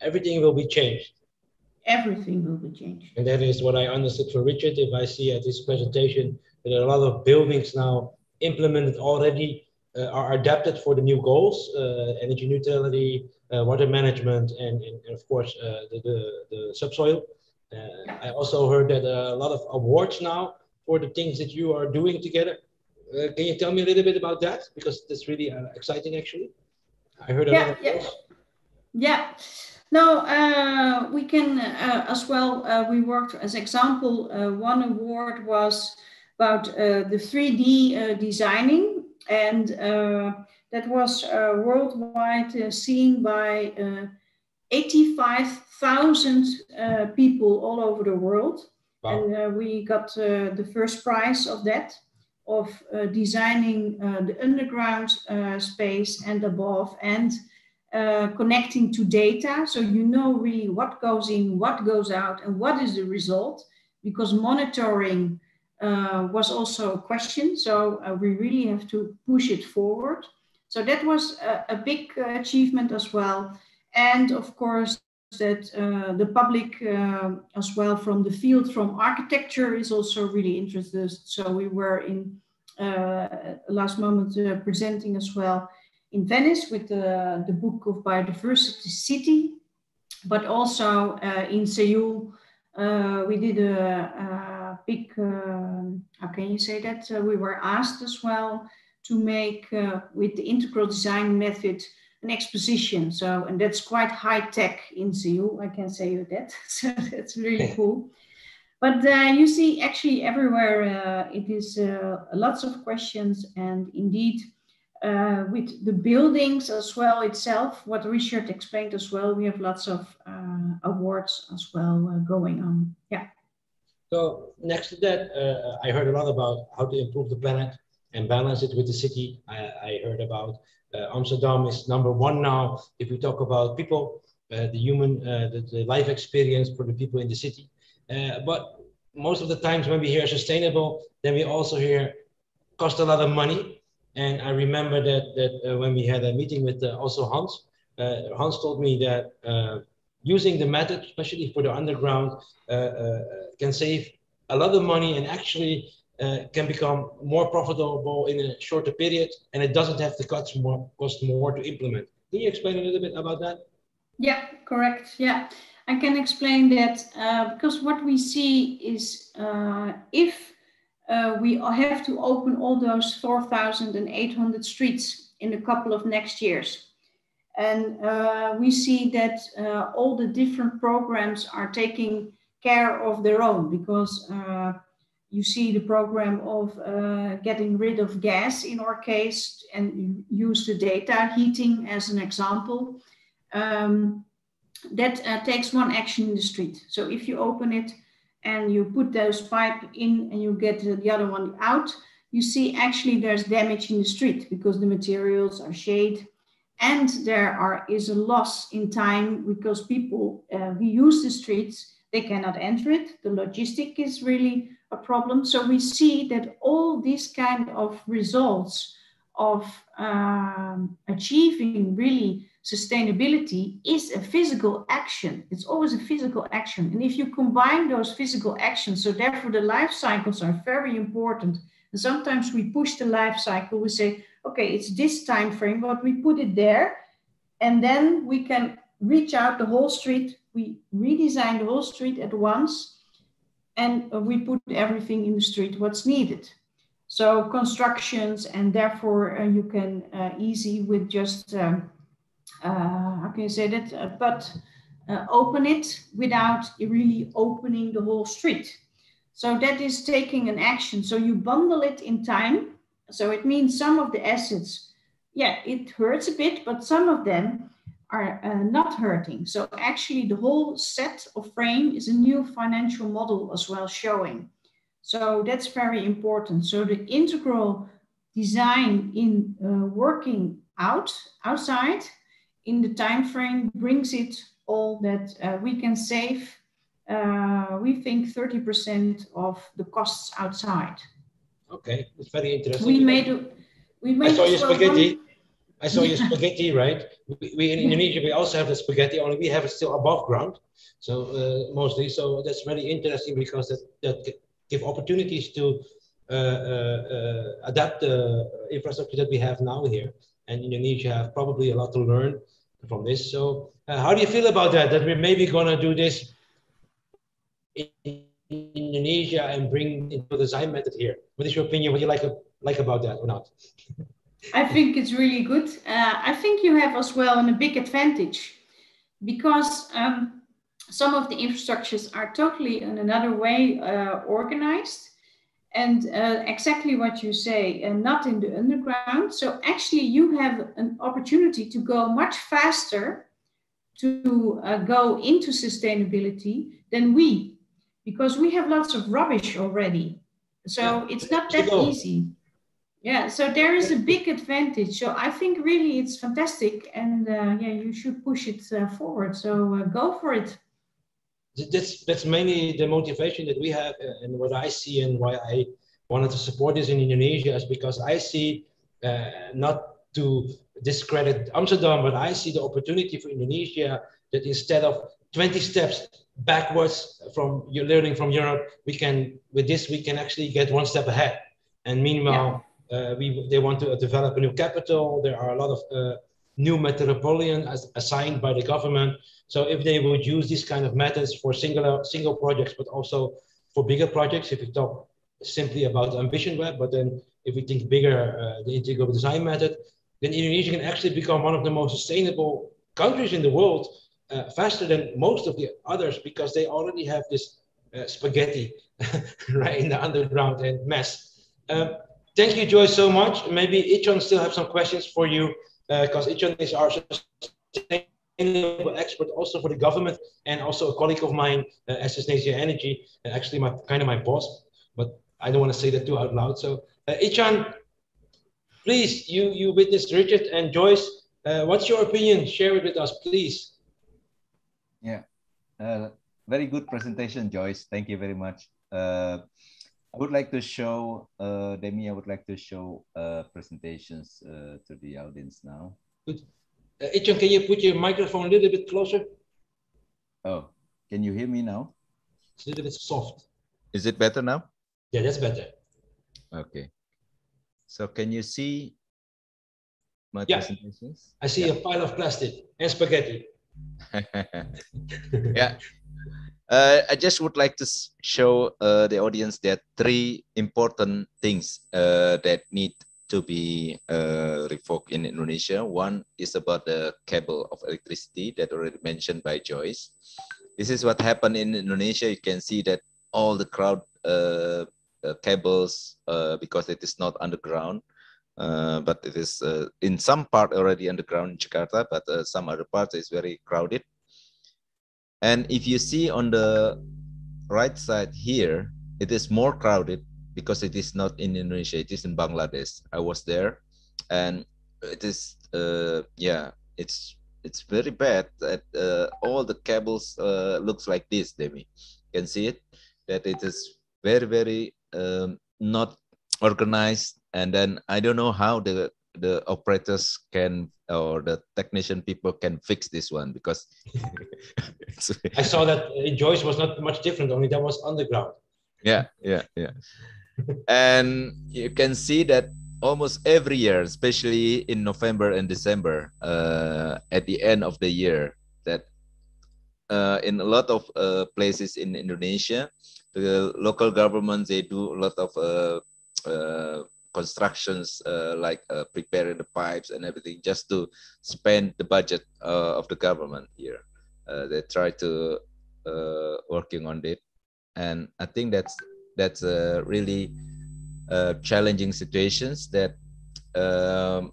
[SPEAKER 1] Everything will be changed.
[SPEAKER 4] Everything will be changed.
[SPEAKER 1] And that is what I understood for Richard. If I see at this presentation that there are a lot of buildings now implemented already are adapted for the new goals, uh, energy neutrality, uh, water management, and, and, and of course uh, the, the, the, subsoil. Uh, I also heard that a lot of awards now for the things that you are doing together. Uh, can you tell me a little bit about that? Because that's really uh, exciting, actually. I heard a
[SPEAKER 4] yeah,
[SPEAKER 1] lot of
[SPEAKER 4] yeah. Yeah. No, uh, we can uh, as well. Uh, we worked as example. Uh, one award was about the 3D designing, and that was worldwide seen by 85,000 people all over the world. Wow. And we got the first prize of that of uh, designing uh, the underground uh, space and above and uh, connecting to data. So you know really what goes in, what goes out, and what is the result, because monitoring uh, was also a question. So uh, we really have to push it forward. So that was a, a big achievement as well. And of course, that uh, the public uh, as well from the field from architecture is also really interested. So we were in uh, last moment uh, presenting as well in Venice with the, the book of Biodiversity City, but also uh, in Seoul we did a, a big, how can you say that? we were asked as well to make with the integral design method an exposition. So, and that's quite high tech in Seoul, I can say you that. [laughs] so that's really cool. But uh, you see, actually, everywhere uh, it is uh, lots of questions, and indeed, uh, with the buildings as well itself, what Richard explained as well, we have lots of uh, awards as well uh, going on. Yeah.
[SPEAKER 1] So next to that, I heard a lot about how to improve the planet and balance it with the city. I, I heard about uh, Amsterdam is number one now. If we talk about people, uh, the human, uh, the, the, life experience for the people in the city. Uh, but most of the times when we hear sustainable, then we also hear cost a lot of money. And I remember that that when we had a meeting with also Hans, Hans told me that using the method, especially for the underground, uh, uh, can save a lot of money and actually uh, can become more profitable in a shorter period, and it doesn't have to cost more, cost more to implement. Can you explain a little bit about that?
[SPEAKER 4] Yeah, correct. Yeah, I can explain that uh, because what we see is uh, if uh, we have to open all those 4,800 streets in a couple of next years. And uh, we see that uh, all the different programs are taking care of their own because uh, you see the program of uh, getting rid of gas in our case and use the data heating as an example. Um, that uh, takes one action in the street. So if you open it and you put those pipe in and you get the other one out, you see actually there's damage in the street because the materials are shade and there are is a loss in time because people uh, who use the streets they cannot enter it. The logistic is really a problem. So we see that all these kind of results of um, achieving really sustainability is a physical action. It's always a physical action. And if you combine those physical actions so therefore the life cycles are very important. And sometimes we push the life cycle. We say okay, it's this time frame, but we put it there, and then we can reach out the whole street. We redesign the whole street at once, and we put everything in the street what's needed. So constructions, and therefore uh, you can uh, easy with just um, uh, how can you say that? Uh, but uh, open it without really opening the whole street. So that is taking an action. So you bundle it in time so it means some of the assets, yeah, it hurts a bit, but some of them are uh, not hurting. So actually the whole set of frame is a new financial model as well showing. So that's very important. So the integral design in uh, working out outside in the time frame brings it all that uh, we can save uh, we think 30% of the costs outside.
[SPEAKER 1] Okay, it's very interesting.
[SPEAKER 4] We made we made.
[SPEAKER 1] I saw your spaghetti. [laughs] I saw your spaghetti, right? We, we, in Indonesia we also have the spaghetti, only we have it still above ground. So uh, mostly, so that's very interesting because that that give opportunities to uh, uh, uh adapt the infrastructure that we have now here. And Indonesia have probably a lot to learn from this. So uh, how do you feel about that? That we're maybe gonna do this in Indonesia and bring into the design method here. What is your opinion? What do you like like about that or not?
[SPEAKER 4] I think it's really good. Uh, I think you have as well a big advantage because um, some of the infrastructures are totally in another way uh, organized and uh, exactly what you say, uh, not in the underground. So actually, you have an opportunity to go much faster to uh, go into sustainability than we because we have lots of rubbish already. So it's not that easy. Yeah, so there is a big advantage. So I think really it's fantastic, and uh, yeah, you should push it uh, forward. So uh, go for it.
[SPEAKER 1] That's that's mainly the motivation that we have, uh, and what I see, and why I wanted to support this in Indonesia is because I see uh, not to discredit Amsterdam, but I see the opportunity for Indonesia that instead of 20 steps backwards from you're learning from Europe, we can with this we can actually get one step ahead. And meanwhile, yeah. uh, we they want to develop a new capital. There are a lot of uh, new metropolitan as, assigned by the government. So if they would use these kind of methods for singular single projects, but also for bigger projects, if we talk simply about ambition web, but then if we think bigger, uh, the integral design method, then Indonesia can actually become one of the most sustainable countries in the world uh, faster than most of the others because they already have this uh, spaghetti [laughs] right in the underground and mess. Um, thank you, Joy, so much. Maybe Ichsan still have some questions for you because uh, Ichsan is our sustainable expert also for the government and also a colleague of mine uh, at Sustainable Energy, actually my kind of my boss, but I don't want to say that too out loud. So, uh, Ichsan, please, you, you witnessed Richard and Joyce. Uh, what's your opinion? Share it with us, please.
[SPEAKER 3] Yeah, uh, very good presentation, Joyce. Thank you very much. Uh, I would like to show, uh, Damy, I would like to show uh, presentations uh, to the audience now.
[SPEAKER 1] Good. Uh, Ichsan, can you put your microphone a little bit closer?
[SPEAKER 3] Oh, can you hear me now?
[SPEAKER 1] It's a little bit soft.
[SPEAKER 3] Is it better now?
[SPEAKER 1] Yeah, that's better.
[SPEAKER 3] Okay. So can you see my
[SPEAKER 1] Yeah.
[SPEAKER 3] presentations?
[SPEAKER 1] I see
[SPEAKER 3] Yeah.
[SPEAKER 1] a pile of plastic and spaghetti. [laughs]
[SPEAKER 3] yeah. Uh, I just would like to show uh, the audience that three important things uh, that need to be uh, revoked in Indonesia. One is about the cable of electricity that already mentioned by Joyce. This is what happened in Indonesia. You can see that all the crowd uh, uh, cables, because it is not underground, but it is in some part already underground in Jakarta, but some other parts is very crowded. And if you see on the right side here, it is more crowded because it is not in Indonesia, it is in Bangladesh. I was there and it is, uh, yeah, it's it's very bad that uh, all the cables uh, looks like this, Damy. You can see it, that it is very, very um, not organized. And then I don't know how the the operators can or the technician people can fix this one because [laughs]
[SPEAKER 1] I saw that uh, Joyce was not much different, only that was underground.
[SPEAKER 3] yeah yeah yeah and you can see that almost every year especially in november and december uh, at the end of the year that uh, in a lot of uh, places in indonesia the local governments they do a lot of uh, uh, constructions uh, like uh, preparing the pipes and everything just to spend the budget uh, of the government here. They try to working on it. And i think that's that's a really challenging situations that um,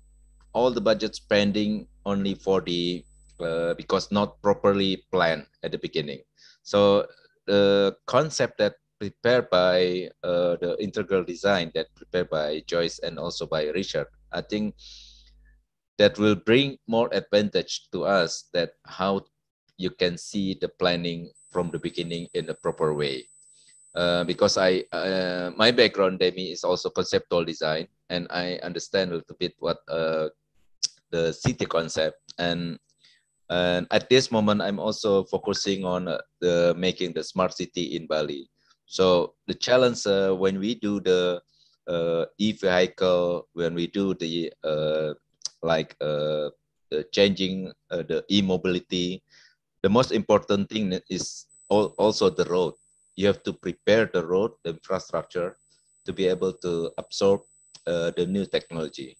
[SPEAKER 3] all the budget spending only for the uh, because not properly planned at the beginning. So the concept that prepared by uh, the integral design that prepared by joyce and also by richard. I think that will bring more advantage to us that how you can see the planning from the beginning in a proper way. Uh, because I uh, my background Damy is also conceptual design and I understand a little bit what uh, the city concept. And and at this moment I'm also focusing on uh, the making the smart city in Bali. So the challenge uh, when we do the uh, e-vehicle, when we do the uh, like uh, the changing uh, the e-mobility, the most important thing is al- also the road you have to prepare the road, the infrastructure to be able to absorb uh, the new technology.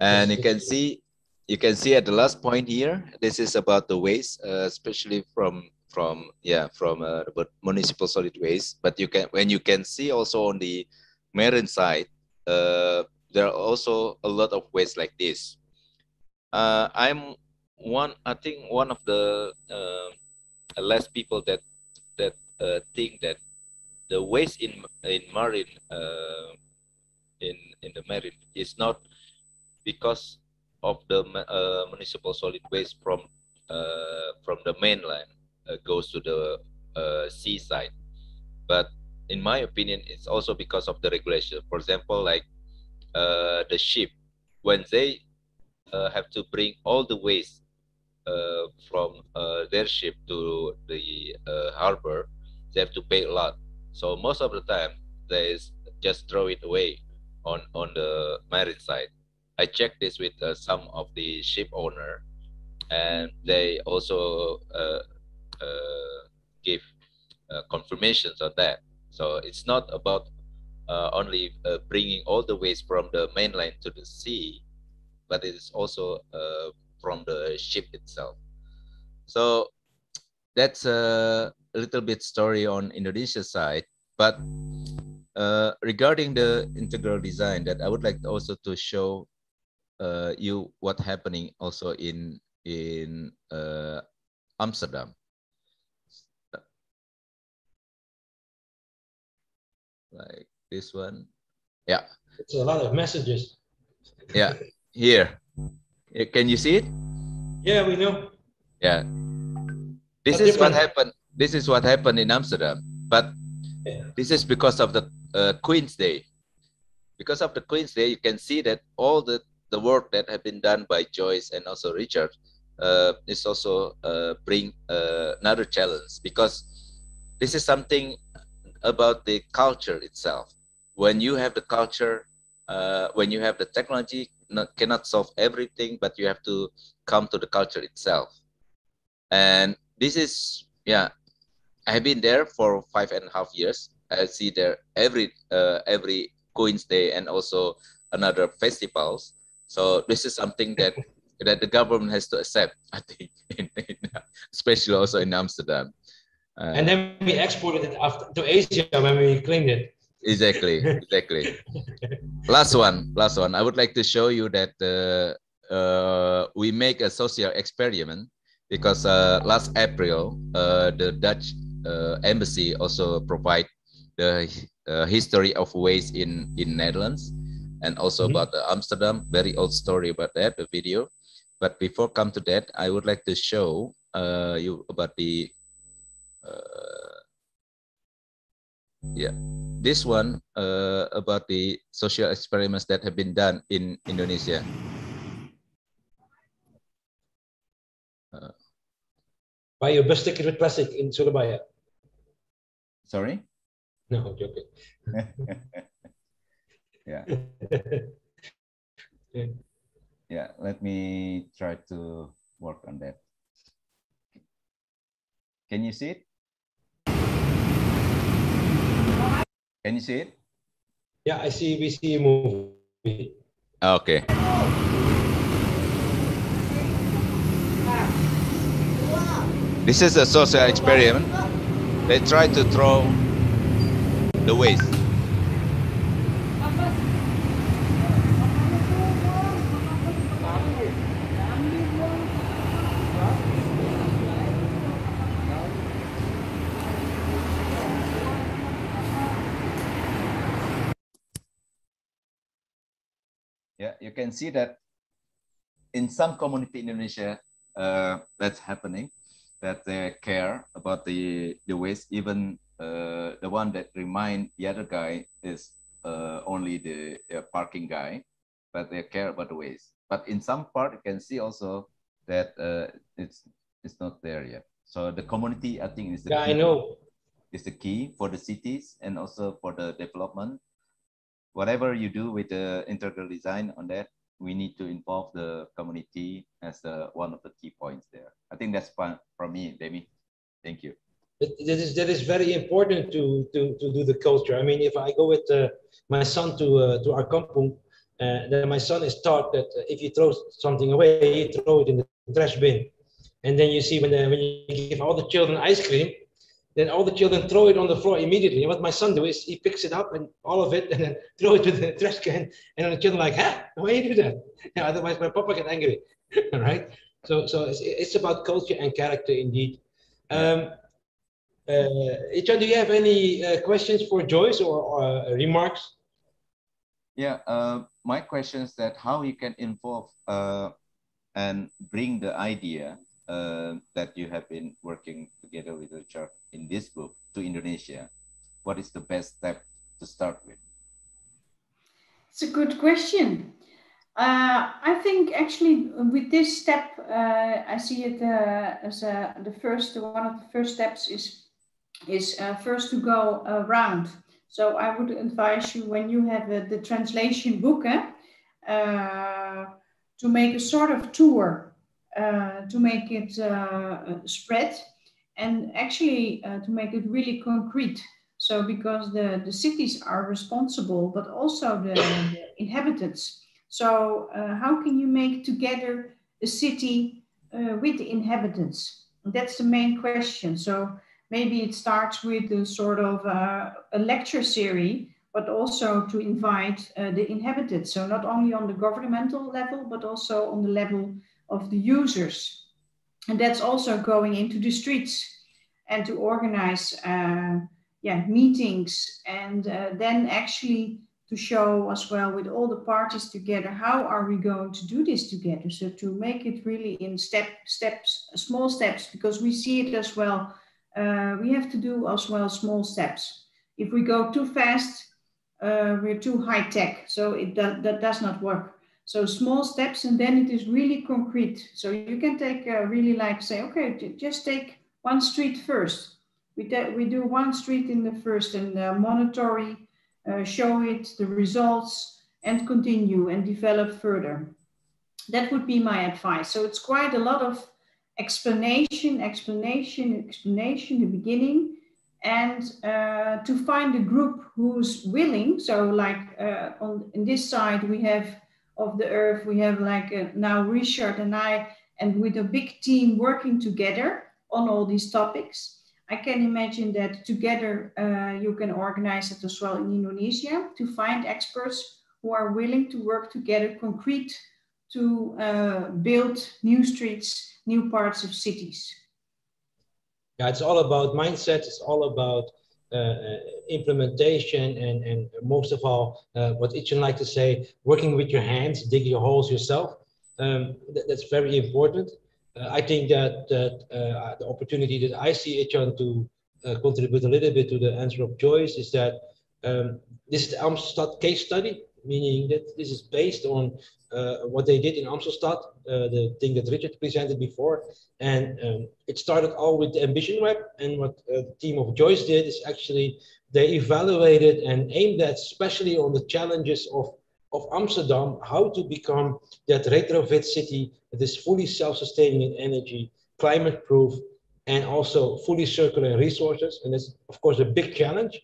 [SPEAKER 3] And you can see, you can see at the last point here, this is about the waste, uh, especially from from yeah from uh, municipal solid waste. But you can when you can see also on the marine side, uh, there are also a lot of waste like this. Uh, I'm one, I think one of the uh, less people that that uh, think that the waste in in marine uh, in in the marine is not because of the uh, municipal solid waste from uh, from the mainland goes to the uh, seaside, but in my opinion, it's also because of the regulation. For example, like uh, the ship when they uh, have to bring all the waste uh, from uh, their ship to the uh, harbor, they have to pay a lot. So most of the time, they just throw it away on on the marine side. I checked this with uh, some of the ship owner, and they also uh, uh, give uh, confirmations on that. So it's not about uh, only uh, bringing all the waste from the mainland to the sea, but it is also uh, from the ship itself. So that's a little bit story on Indonesia side. But uh, regarding the integral design, that I would like also to show uh, you what happening also in in uh, Amsterdam. Like this one, yeah.
[SPEAKER 1] It's a lot of messages.
[SPEAKER 6] Yeah, here. Can you see it?
[SPEAKER 1] Yeah, we know.
[SPEAKER 6] Yeah. This is what happened. This is what happened in Amsterdam. But yeah. this is because of the uh, Queen's Day. Because of the Queen's Day, you can see that all the, the work that have been done by Joyce and also Richard uh, is also uh, bring uh, another challenge because this is something about the culture itself. When you have the culture, uh, when you have the technology, not, cannot solve everything, but you have to come to the culture itself. And this is, yeah, I've been there for five and a half years. I see there every uh, every Queen's Day and also another festivals. So this is something that [laughs] that the government has to accept, I think, [laughs] in, in, especially also in Amsterdam.
[SPEAKER 1] Uh, and then we exported it after, to Asia when we cleaned it.
[SPEAKER 6] Exactly, [laughs] exactly. last one, last one. I would like to show you that uh, uh, we make a social experiment because uh, last April, uh, the Dutch uh, embassy also provide the history of waste in in Netherlands and also mm -hmm. about Amsterdam. Very old story about that, the video. But before come to that, I would like to show uh, you about the, uh, yeah, this one uh, about the social experiments that have been done in Indonesia.
[SPEAKER 1] Uh, Buy your bus ticket with plastic in Surabaya.
[SPEAKER 3] Sorry?
[SPEAKER 1] No, I'm joking. [laughs]
[SPEAKER 3] yeah. yeah [laughs] yeah let me try to work on that can you see it can you see it?
[SPEAKER 1] Yeah i see we see a movie
[SPEAKER 6] okay. This is a social experiment. They try to throw the waste
[SPEAKER 3] can see that in some community in Indonesia, uh, that's happening, that they care about the, the waste, even uh, the one that remind the other guy is uh, only the uh, parking guy, but they care about the waste. But in some part, you can see also that uh, it's, it's not there yet. So the community, I think, is the
[SPEAKER 1] yeah, key. I know.
[SPEAKER 3] Is the key for the cities and also for the development whatever you do with the integral design on that, we need to involve the community as uh, one of the key points there. I think that's fun from me, Damy. Thank you.
[SPEAKER 1] That is that is very important to to to do the culture. I mean, if I go with uh, my son to uh, to our kampung, uh, then my son is taught that if you throw something away, you throw it in the trash bin, and then you see when the, when you give all the children ice cream, then all the children throw it on the floor immediately. And what my son does is he picks it up and all of it and then [laughs] throw it to the trash can. And the children are like, huh? Why you do that? [laughs] Yeah, otherwise my papa get angry, [laughs] right? So, so it's, it's about culture and character indeed. Um, uh, do you have any uh, questions for Joyce or, or uh, remarks?
[SPEAKER 3] Yeah, uh, my question is that how you can involve uh, and bring the idea uh, that you have been working together with the Richard in this book to Indonesia, what is the best step to start with?
[SPEAKER 4] It's a good question. Uh, I think actually with this step, uh, I see it uh, as the first one of the first steps is is uh, first to go around. So I would advise you when you have the translation book eh, uh, to make a sort of tour uh, to make it spread and actually uh, to make it really concrete. So because the, the cities are responsible, but also the, the inhabitants. So uh, how can you make together a city uh, with the inhabitants? That's the main question. So maybe it starts with a sort of uh, a lecture series, but also to invite uh, the inhabitants. So not only on the governmental level, but also on the level of the users. And that's also going into the streets and to organize uh, yeah, meetings and uh, then actually to show as well with all the parties together, how are we going to do this together? So to make it really in step steps, small steps, because we see it as well. Uh, we have to do as well small steps. If we go too fast, uh, we're too high tech. So it do, that does not work. So small steps, and then it is really concrete. So you can take uh, really like say, okay, just take one street first. We, we do one street in the first and uh, monitoring uh, show it, the results, and continue and develop further. That would be my advice. So it's quite a lot of explanation, explanation, explanation, the beginning, and uh, to find a group who's willing. So like uh, on in this side we have of the earth, we have like uh, now Richard and I, and with a big team working together on all these topics. I can imagine that together uh, you can organize it as well in Indonesia to find experts who are willing to work together concrete to uh, build new streets, new parts of cities.
[SPEAKER 1] Yeah, it's all about mindset. It's all about implementation and, and most of all, uh, what Ichsan like to say, working with your hands, dig your holes yourself. Um, that's very important uh, I think that that uh, the opportunity that I see Ichsan to uh, contribute a little bit to the answer of Joyce is that um, this is the Amsterdam case study, meaning that this is based on uh, what they did in Amsterdam, uh, the thing that Richard presented before. And um, it started all with the Ambition Web. And what uh, the team of Joyce did is actually they evaluated and aimed at, especially on the challenges of of Amsterdam how to become that retrofit city that is fully self-sustaining in energy, climate-proof, and also fully circular resources. And it's of course a big challenge.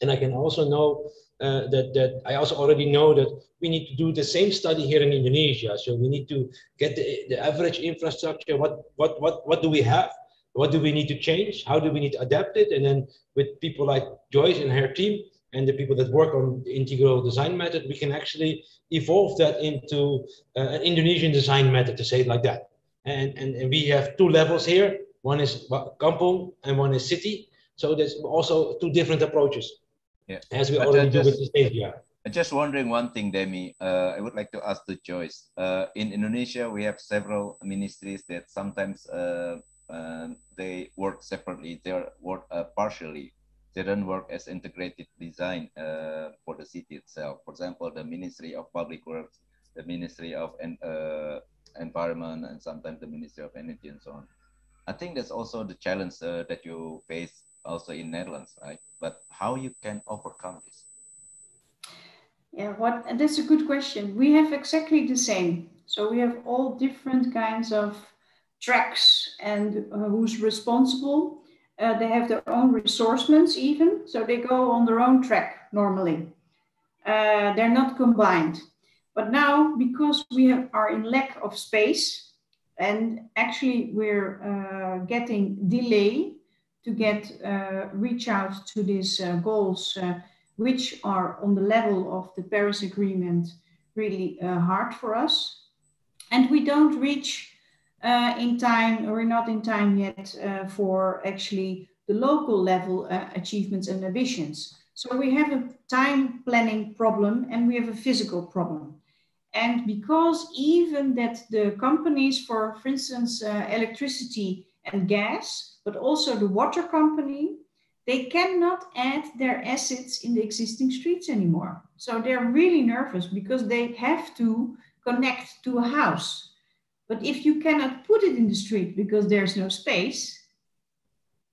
[SPEAKER 1] And I can also know uh, that that I also already know that we need to do the same study here in Indonesia. So we need to get the, the average infrastructure. What what what what do we have? What do we need to change? How do we need to adapt it? And then with people like Joyce and her team, and the people that work on the integral design method, we can actually evolve that into uh, an Indonesian design method, to say it like that. And, and, and we have two levels here. One is kampung and one is city. So there's also two different approaches.
[SPEAKER 3] Yeah.
[SPEAKER 1] As we but already just, do with
[SPEAKER 3] I'm just wondering one thing, Damy. Uh, I would like to ask the Joyce. Uh, in Indonesia, we have several ministries that sometimes uh, uh they work separately. They work uh, partially don't work as integrated design uh, for the city itself. For example, the Ministry of Public Works, the Ministry of uh, Environment, and sometimes the Ministry of Energy and so on. I think that's also the challenge uh, that you face also in Netherlands, right? But how you can overcome this?
[SPEAKER 4] Yeah, what that's a good question. We have exactly the same. So we have all different kinds of tracks and uh, who's responsible uh, they have their own resourcements even, so they go on their own track normally. Uh, they're not combined. But now, because we have, are in lack of space, and actually we're uh, getting delay to get uh, reach out to these uh, goals, uh, which are on the level of the Paris Agreement, really hard for us. And we don't reach uh, in time, we're not in time yet uh, for actually the local level uh, achievements and ambitions. So we have a time planning problem and we have a physical problem. And because even that the companies for, for instance, uh, electricity and gas, but also the water company, they cannot add their assets in the existing streets anymore. So they're really nervous because they have to connect to a house but if you cannot put it in the street because there's no space,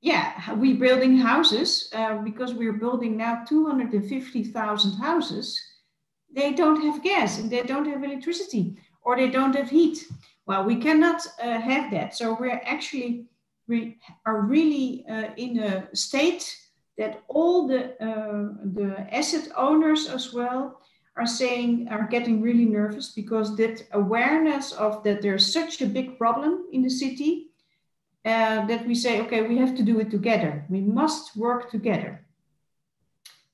[SPEAKER 4] yeah, we're building houses uh, because we're building now 250,000 houses. They don't have gas and they don't have electricity or they don't have heat. Well, we cannot uh, have that. So we're actually, we are really uh, in a state that all the, uh, the asset owners as well are saying are getting really nervous because that awareness of that there's such a big problem in the city uh, that we say okay we have to do it together. We must work together.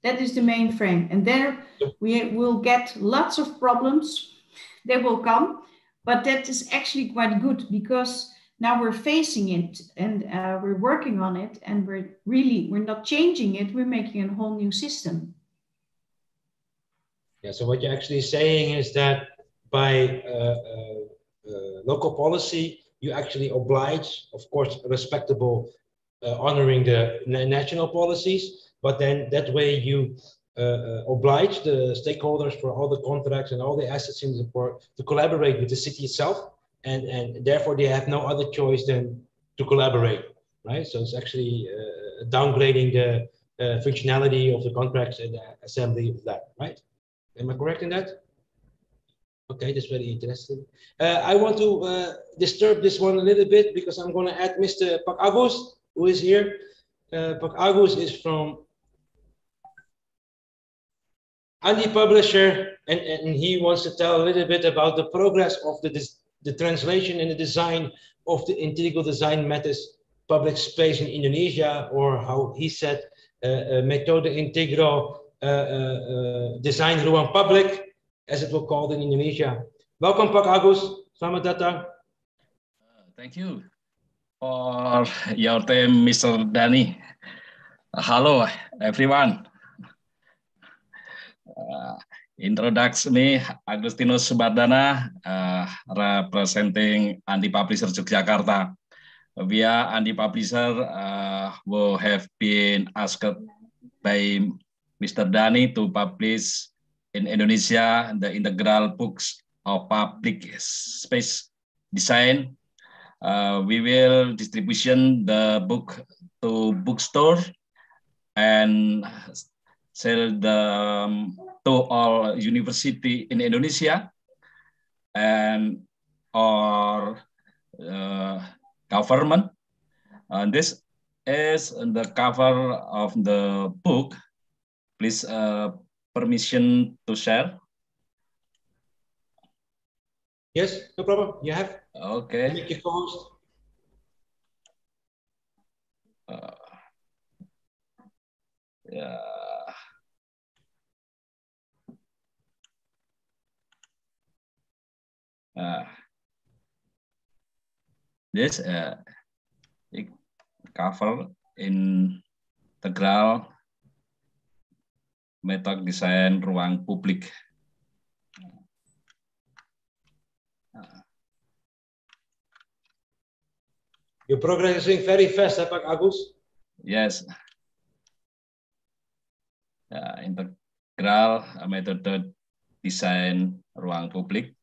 [SPEAKER 4] That is the main frame and there we will get lots of problems they will come but that is actually quite good because now we're facing it and uh, we're working on it and we're really we're not changing it we're making a whole new system.
[SPEAKER 1] Yeah, so what you're actually saying is that by uh, uh, uh, local policy, you actually oblige, of course, respectable, honoring the national policies, but then that way you uh, oblige the stakeholders for all the contracts and all the assets in the port to collaborate with the city itself, and and therefore they have no other choice than to collaborate, right? So it's actually uh, downgrading the uh, functionality of the contracts and the assembly of that, right? Am I correct in that? Okay, that's very interesting. Uh, I want to uh, disturb this one a little bit because I'm going to add Mr. Pak Agus, who is here. Uh, Pak Agus is from Andi Publisher, and, and he wants to tell a little bit about the progress of the, the translation and the design of the integral design methods public space in Indonesia, or how he said, uh, uh, Integral uh, uh, Design Ruang Public, as it was called in Indonesia. Welcome Pak Agus, selamat datang.
[SPEAKER 7] Thank you for your time, Mr. Danny. Hello, everyone. Uh, introduction me, Agustinus Subardana, uh, representing Andi Publisher Yogyakarta. Are Andi Publisher uh, who have been asked by Mr. Dani to publish in Indonesia, the integral books of public space design. Uh, we will distribution the book to bookstore and sell um, to all university in Indonesia and or uh, government. And this is the cover of the book. Please uh, permission to share?
[SPEAKER 1] Yes, no problem. You have.
[SPEAKER 7] Okay.
[SPEAKER 1] Make your co-host.
[SPEAKER 7] Uh, yeah. Uh, this uh, cover in integral metode desain ruang publik.
[SPEAKER 1] You're progressing very fast, Pak Agus.
[SPEAKER 7] Yes. Ya, integral metode desain ruang publik.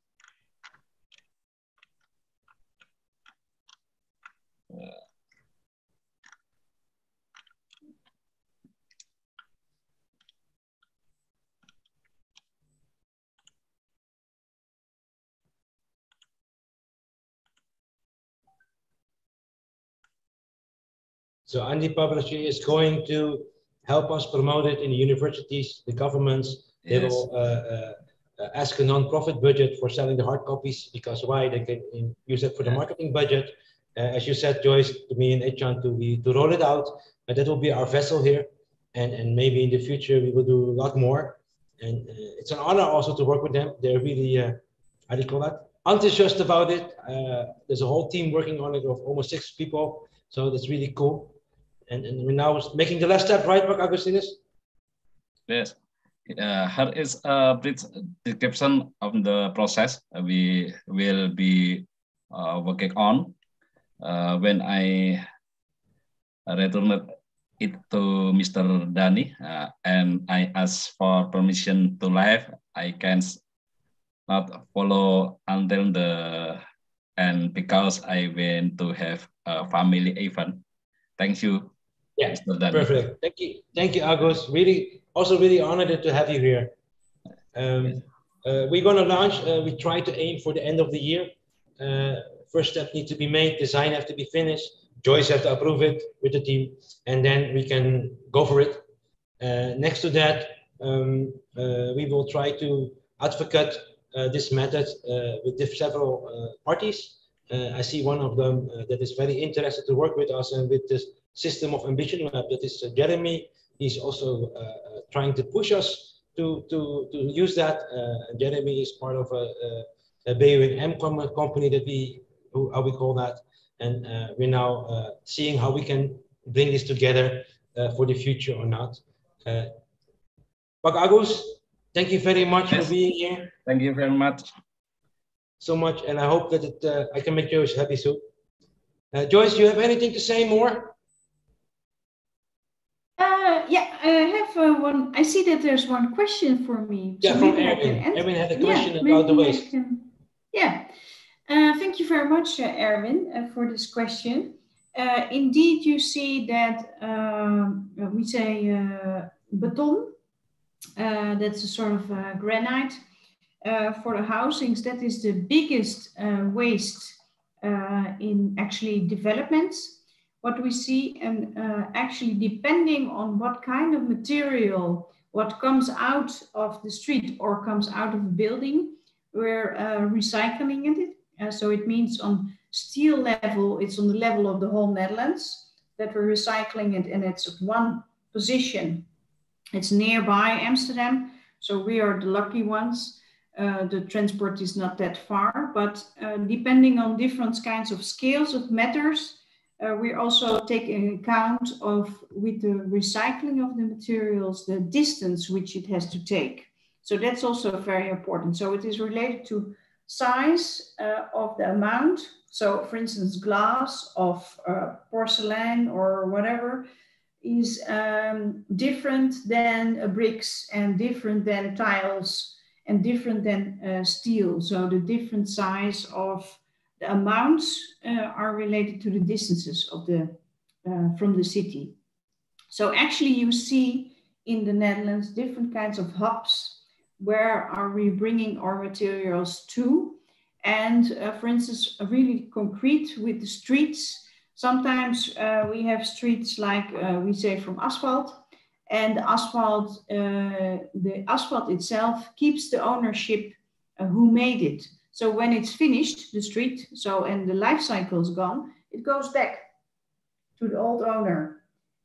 [SPEAKER 1] So Andi Publishing is going to help us promote it in the universities, the governments. Yes. They will uh, uh, uh, ask a non-profit budget for selling the hard copies because why they can use it for the marketing budget. Uh, as you said, Joyce, to me and Ichsan, to be to roll it out. But that will be our vessel here, and and maybe in the future we will do a lot more. And uh, it's an honor also to work with them. They're really, uh, how do you call that? Enthusiastic about it. there's a whole team working on it of almost six people, so that's really cool and, and we're now making the last step, right, Pak Agustinus?
[SPEAKER 7] Yes. Uh, here is a brief description of the process we will be uh, working on. Uh, when I returned it to Mr. Dani uh, and I asked for permission to live, I can not follow until the and because I went to have a family event. Thank you.
[SPEAKER 1] Yeah, perfect. Thank you, thank you, Agus. Really, also really honored to have you here. Um, uh, we're going to launch. Uh, we try to aim for the end of the year. Uh, first step needs to be made. Design have to be finished. Joyce have to approve it with the team, and then we can go for it. Uh, next to that, um, uh, we will try to advocate uh, this method with several parties. I see one of them that is very interested to work with us and with this system of ambition lab that is uh, Jeremy. He's also uh, uh, trying to push us to, to, to use that. Jeremy is part of a, a, a BUMN company that we, who, how we call that. And we're now seeing how we can bring this together for the future or not. Uh, Agus, Thank you very much yes. for being here.
[SPEAKER 7] Thank you very much.
[SPEAKER 1] So much, and I hope that it, uh, I can make Joyce happy soon. Uh, Joyce, do you have anything to say more?
[SPEAKER 4] Uh, one. I see that there's one question for me.
[SPEAKER 1] Yeah, so from Erwin. Erwin had a question yeah, about the waste. Can,
[SPEAKER 4] yeah, uh, thank you very much, uh, Erwin, uh, for this question. Uh, indeed, you see that um, we say beton, that's a sort of granite for the housings. That is the biggest waste in actually developments what we see and uh, actually depending on what kind of material what comes out of the street or comes out of a building we're uh, recycling it. Uh, so it means on steel level it's on the level of the whole netherlands that we're recycling it and it's at one position. It's nearby amsterdam so we are the lucky ones. Uh, the transport is not that far but uh, depending on different kinds of scales of matters uh, we also take account of with the recycling of the materials the distance which it has to take. So that's also very important. So it is related to size uh, of the amount. So for instance glass of uh, porcelain or whatever is um, different than bricks and different than tiles and different than uh, steel. So the different size of the amounts uh, are related to the distances of the, uh, from the city. So actually you see in the Netherlands different kinds of hubs where are we bringing our materials to. And uh, for instance really concrete with the streets. Sometimes uh, we have streets like uh, we say from asphalt. And the asphalt uh, the asphalt itself keeps the ownership who made it so when it's finished, the street, so and the life cycle is gone, it goes back to the old owner,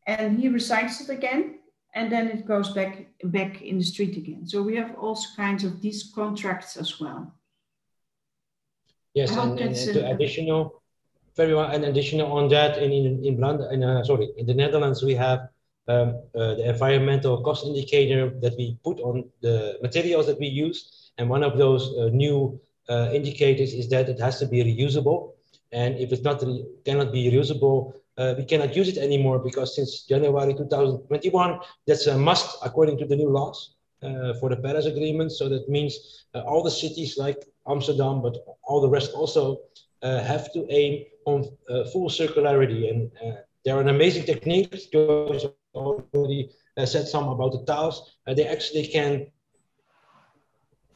[SPEAKER 4] and he recycles it again, and then it goes back back in the street again. So we have all kinds of these contracts as well.
[SPEAKER 1] Yes, and, and, and additional, very well, and additional on that, in in in, Bland, in uh, sorry, in the Netherlands we have um, uh, the environmental cost indicator that we put on the materials that we use, and one of those uh, new uh, indicators is that it has to be reusable. And if it's not cannot be reusable, uh, we cannot use it anymore because since January 2021, that's a must according to the new laws uh, for the Paris Agreement. So that means uh, all the cities like Amsterdam, but all the rest also uh, have to aim on uh, full circularity. And there are amazing techniques. Joyce already said some about the tiles. they actually can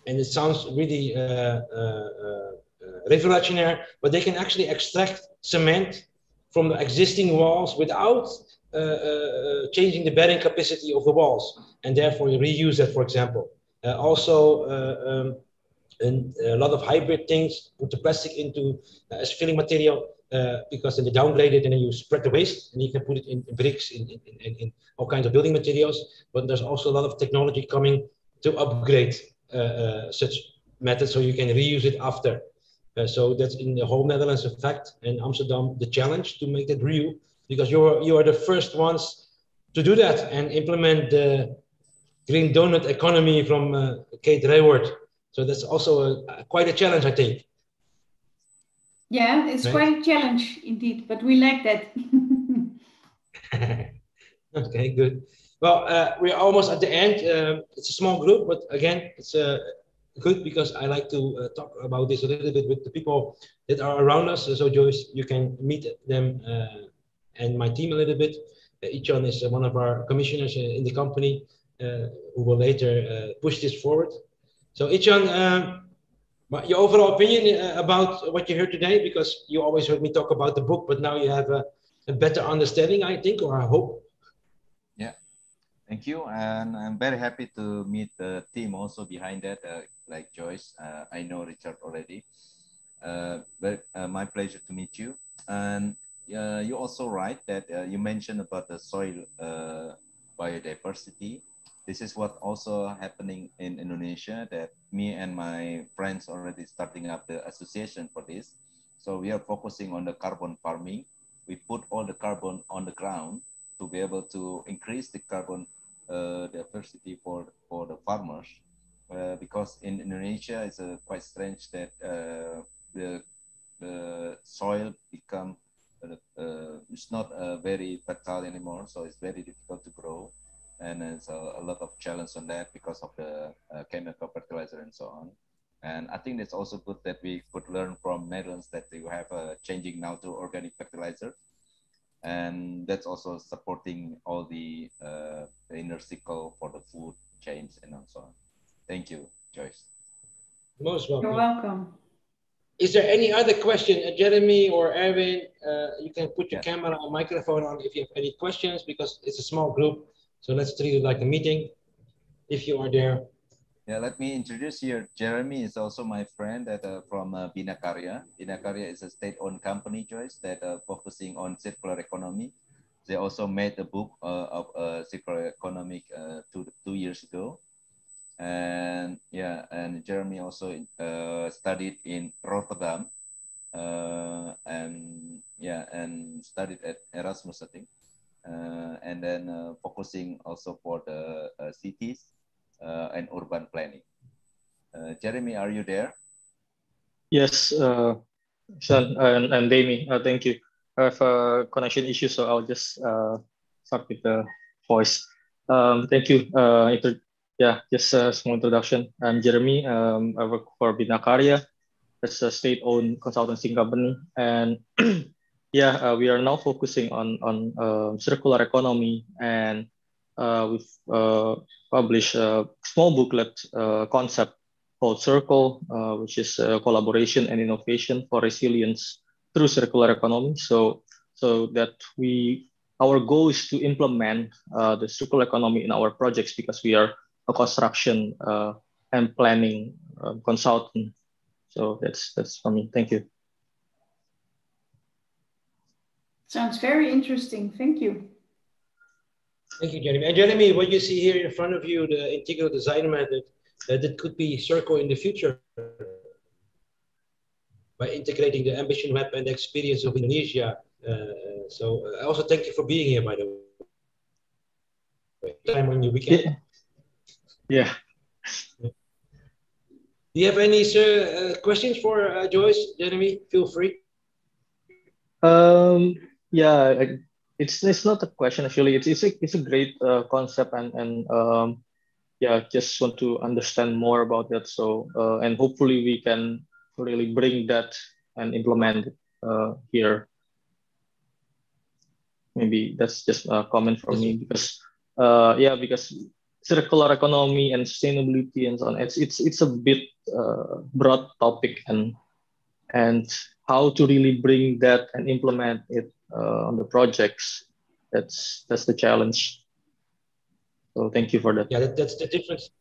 [SPEAKER 1] and it sounds really uh, uh, uh, revolutionary, but they can actually extract cement from the existing walls without uh, uh, changing the bearing capacity of the walls, and therefore you reuse that, for example. Uh, also, um, and a lot of hybrid things put the plastic into as filling material because then they downgrade it and then you spread the waste and you can put it in, in bricks, in, in, in, all kinds of building materials. But there's also a lot of technology coming to upgrade uh, uh, such methods so you can reuse it after. Uh, so that's in the whole Netherlands, in fact, and Amsterdam, the challenge to make that real, because you're you are the first ones to do that and implement the green donut economy from uh, Kate Raworth. So that's also a, quite a challenge, I think.
[SPEAKER 4] Yeah, it's right? quite a challenge indeed, but we like that. [laughs] [laughs]
[SPEAKER 1] okay, good. Well, uh, we're almost at the end. Uh, it's a small group, but again, it's uh, good because I like to uh, talk about this a little bit with the people that are around us. So, Joyce, you can meet them uh, and my team a little bit. Uh, is one of our commissioners in the company who will later push this forward. So, Ichsan, um, your overall opinion about what you heard today, because you always heard me talk about the book, but now you have a, a better understanding, I think, or I hope.
[SPEAKER 3] Thank you, and I'm very happy to meet the team also behind that, uh, like Joyce. Uh, I know Richard already. Uh, but uh, my pleasure to meet you. And uh, you also right that uh, you mentioned about the soil biodiversity. This is what also happening in Indonesia. That me and my friends already starting up the association for this. So we are focusing on the carbon farming. We put all the carbon on the ground to be able to increase the carbon uh, diversity for, for the farmers. uh, because in Indonesia it's uh, quite strange that uh, the the soil become uh, uh, it's not very fertile anymore, so it's very difficult to grow, and there's a, a lot of challenge on that because of the chemical fertilizer and so on. And I think it's also good that we could learn from Netherlands that you have a changing now to organic fertilizer and that's also supporting all the, uh, the inner cycle for the food chains and so on. Thank you, Joyce.
[SPEAKER 1] Most welcome.
[SPEAKER 4] You're welcome.
[SPEAKER 1] Is there any other question, uh, Jeremy or Erwin? Uh, you can put your yeah. camera or microphone on if you have any questions because it's a small group. So let's treat it like a meeting if you are there.
[SPEAKER 3] Yeah, let me introduce you. Jeremy is also my friend that uh, from uh, Binakarya. Binakarya is a state-owned company, Joyce, that uh, focusing on circular economy. They also made a book uh, of uh, circular economy uh, two, two years ago and yeah, and Jeremy also studied in Rotterdam, and yeah, and studied at Erasmus, I think, and then focusing also for the cities uh, and urban planning. Jeremy, are you there?
[SPEAKER 8] Yes, uh, Sean and, and Damy, thank you. I have a connection issue, so I'll just start with the voice. Um, thank you, yeah, just a small introduction. I'm Jeremy. Um, I work for Binakarya. It's a state-owned consultancy company, and [clears throat] yeah, uh, we are now focusing on on uh, circular economy, and uh, we've uh, published a small booklet uh, concept called Circle, uh, which is collaboration and innovation for resilience through circular economy. So so that we our goal is to implement the circular economy in our projects because we are a construction uh, and planning uh, consultant. So that's that's for me. Thank you.
[SPEAKER 4] Sounds very interesting. Thank you.
[SPEAKER 1] Thank you, Jeremy. And Jeremy, what you see here in front of you, the integral design method, uh, that could be Circle in the future by integrating the ambition map and the experience of Indonesia. Uh, so I uh, also thank you for being here, by the way. Time on your weekend.
[SPEAKER 8] Yeah. Yeah.
[SPEAKER 1] Do you have any uh, questions for uh, Joyce, Jeremy? Feel free.
[SPEAKER 8] Um, yeah, it's it's not a question actually. It's it's a it's a great uh, concept and and um, yeah, just want to understand more about that. So uh, and hopefully we can really bring that and implement it uh, here. Maybe that's just a comment from me because uh, yeah, because circular economy and sustainability and so on. It's it's it's a bit uh, broad topic and and how to really bring that and implement it uh, on the projects. That's that's the challenge. So thank you for that.
[SPEAKER 1] Yeah, that, that's the difference.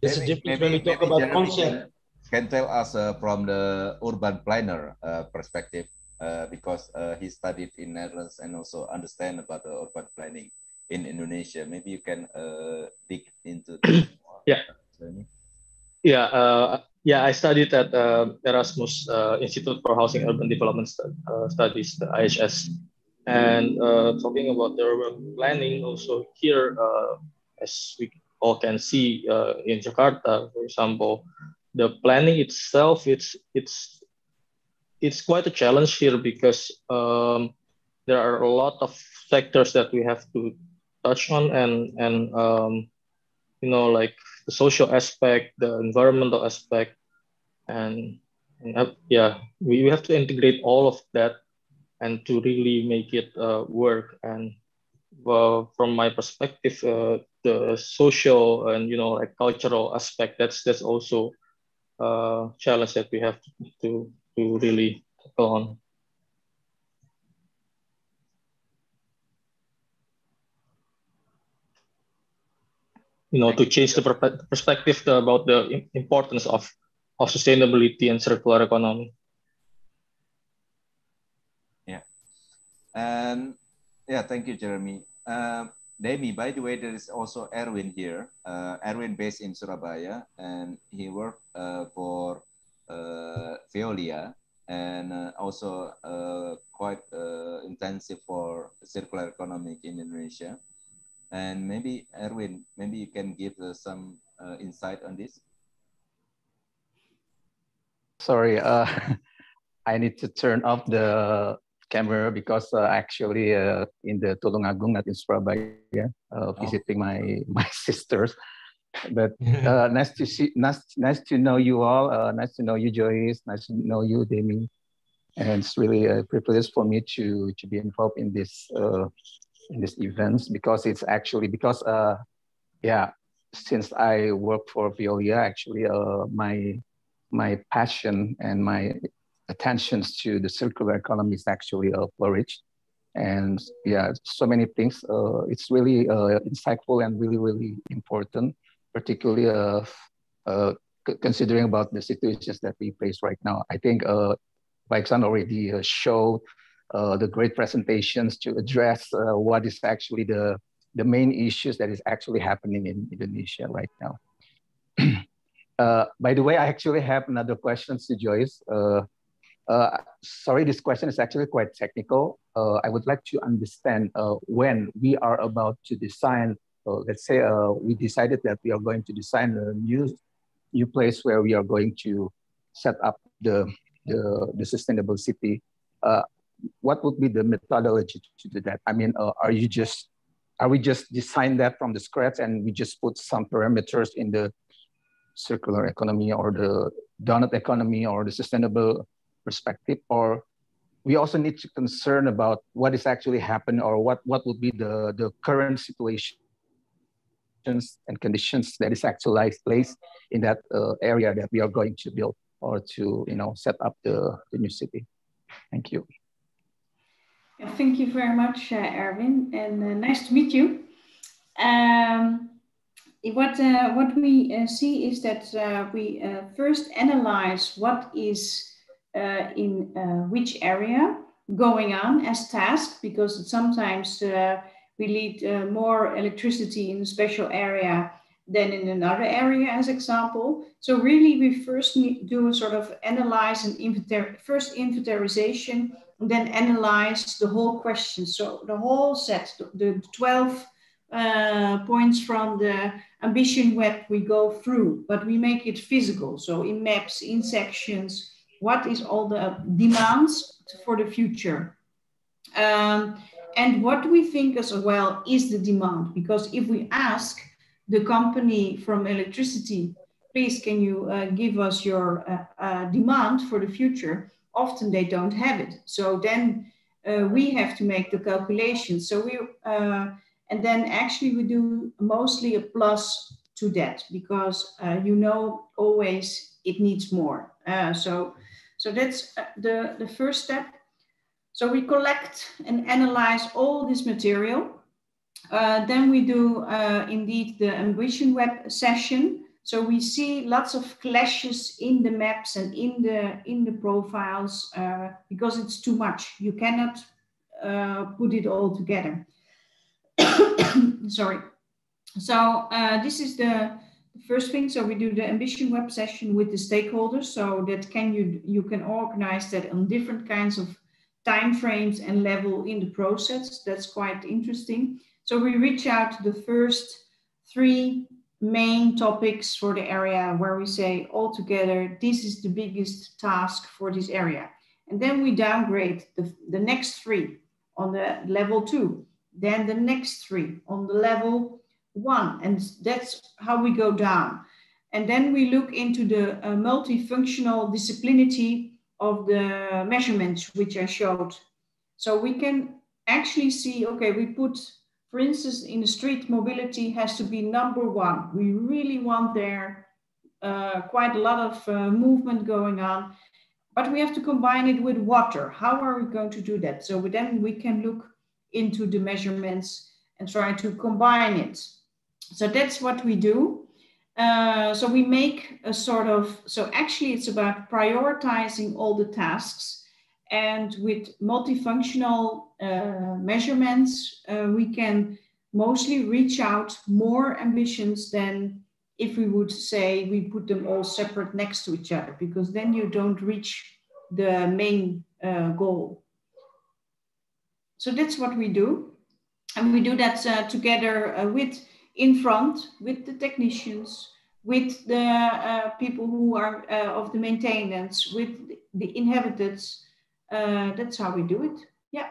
[SPEAKER 1] That's maybe, the difference maybe, when we talk about concept.
[SPEAKER 3] Can, can tell us uh, from the urban planner uh, perspective uh, because uh, he studied in Netherlands and also understand about the urban planning in Indonesia. Maybe you can uh, dig into [clears throat]
[SPEAKER 8] yeah. Yeah, uh, yeah. I studied at uh, Erasmus uh, Institute for Housing Urban Development uh, Studies, the IHS. And uh, talking about the urban planning, also here, as we all can see in Jakarta, for example, the planning itself, it's it's it's quite a challenge here because um, there are a lot of factors that we have to touch on and and um, you know like the social aspect the environmental aspect and, and uh, yeah we, we have to integrate all of that and to really make it uh, work. And well, from my perspective uh, the social and you know like cultural aspect that's that's also a challenge that we have to to, to really tackle on you know, to change the perspective about the importance of, of sustainability and circular economy.
[SPEAKER 3] Yeah. And yeah, thank you, Jeremy. Um, Damy, by the way, there is also Erwin here. Uh, Erwin based in Surabaya, and he worked uh, for uh, Veolia and uh, also uh, quite uh, intensive for circular economy in Indonesia. And maybe Erwin, maybe you can give some uh, insight on this.
[SPEAKER 5] sorry, uh, [laughs] I need to turn off the camera because uh, actually uh, in the Tulungagung, not in Surabaya, uh, oh. visiting my [laughs] my sisters. But [laughs] uh, nice to see, nice, nice to know you all. Uh, nice to know you, Joyce. Nice to know you, Damy. And it's really a privilege for me to to be involved in this uh, in this events because it's actually because uh yeah, since I work for Veolia, actually uh my my passion and my attentions to the circular economy is actually uh, flourished. And yeah, so many things. Uh, it's really uh, insightful and really, really important, particularly uh, uh, considering about the situations that we face right now. I think uh, Baiksan already uh, showed the great presentations to address what is actually the, the main issues that is actually happening in Indonesia right now. [clears throat] Uh, by the way, I actually have another question to Joyce. Uh, uh, sorry, this question is actually quite technical. Uh, I would like to understand uh, when we are about to design, uh, let's say uh, we decided that we are going to design a new, new place where we are going to set up the, the, the sustainable city. What would be the methodology to do that? I mean, are you just, are we just design that from the scratch and we just put some parameters in the circular economy or the donut economy or the sustainable perspective, or we also need to concern about what is actually happening or what, what would be the, the current situation and conditions that is actually placed in that uh, area that we are going to build or to you know set up the, the new city. Thank you.
[SPEAKER 4] Yeah, thank you very much, uh, Erwin, and uh, nice to meet you. Um, what uh, what we uh, see is that uh, we uh, first analyze what is in which area going on as task because sometimes we need more electricity in a special area than in another area as example. So really we first do a sort of analyze and inventory, first inventarization then analyze the whole question. So the whole set, the 12 uh, points from the ambition web we go through, but we make it physical. So in maps, in sections, what is all the demands for the future um, and what we think as well is the demand because if we ask the company from electricity please can you uh, give us your uh, uh, demand for the future often they don't have it so then uh, we have to make the calculations so we uh, and then actually we do mostly a plus to that because uh, you know always it needs more so so that's uh, the, the first step. So we collect and analyze all this material. Uh, then we do uh, indeed the Ambition Web session. So we see lots of clashes in the maps and in the in the profiles uh, because it's too much. You cannot uh, put it all together. [coughs] Sorry. So uh, this is the first thing, so we do the ambition web session with the stakeholders so that can you, you can organize that on different kinds of time frames and level in the process. That's quite interesting. So we reach out to the first three main topics for the area where we say all together, this is the biggest task for this area. And then we downgrade the, the next three on the level two, then the next three on the level one, and that's how we go down. And then we look into the uh, multifunctional disciplinarity of the measurements, which I showed. So we can actually see, okay, we put, for instance, in the street mobility has to be number one. We really want there uh, quite a lot of uh, movement going on, but we have to combine it with water. How are we going to do that? So then we can look into the measurements and try to combine it. So that's what we do. Uh, so we make a sort of, so actually it's about prioritizing all the tasks and with multifunctional uh, measurements, uh, we can mostly reach out more ambitions than if we would say we put them all separate next to each other, because then you don't reach the main uh, goal. So that's what we do. And we do that uh, together uh, with in front with the technicians, with the uh, people who are of the maintenance, with the inhabitants. Uh, that's how we do it. Yeah.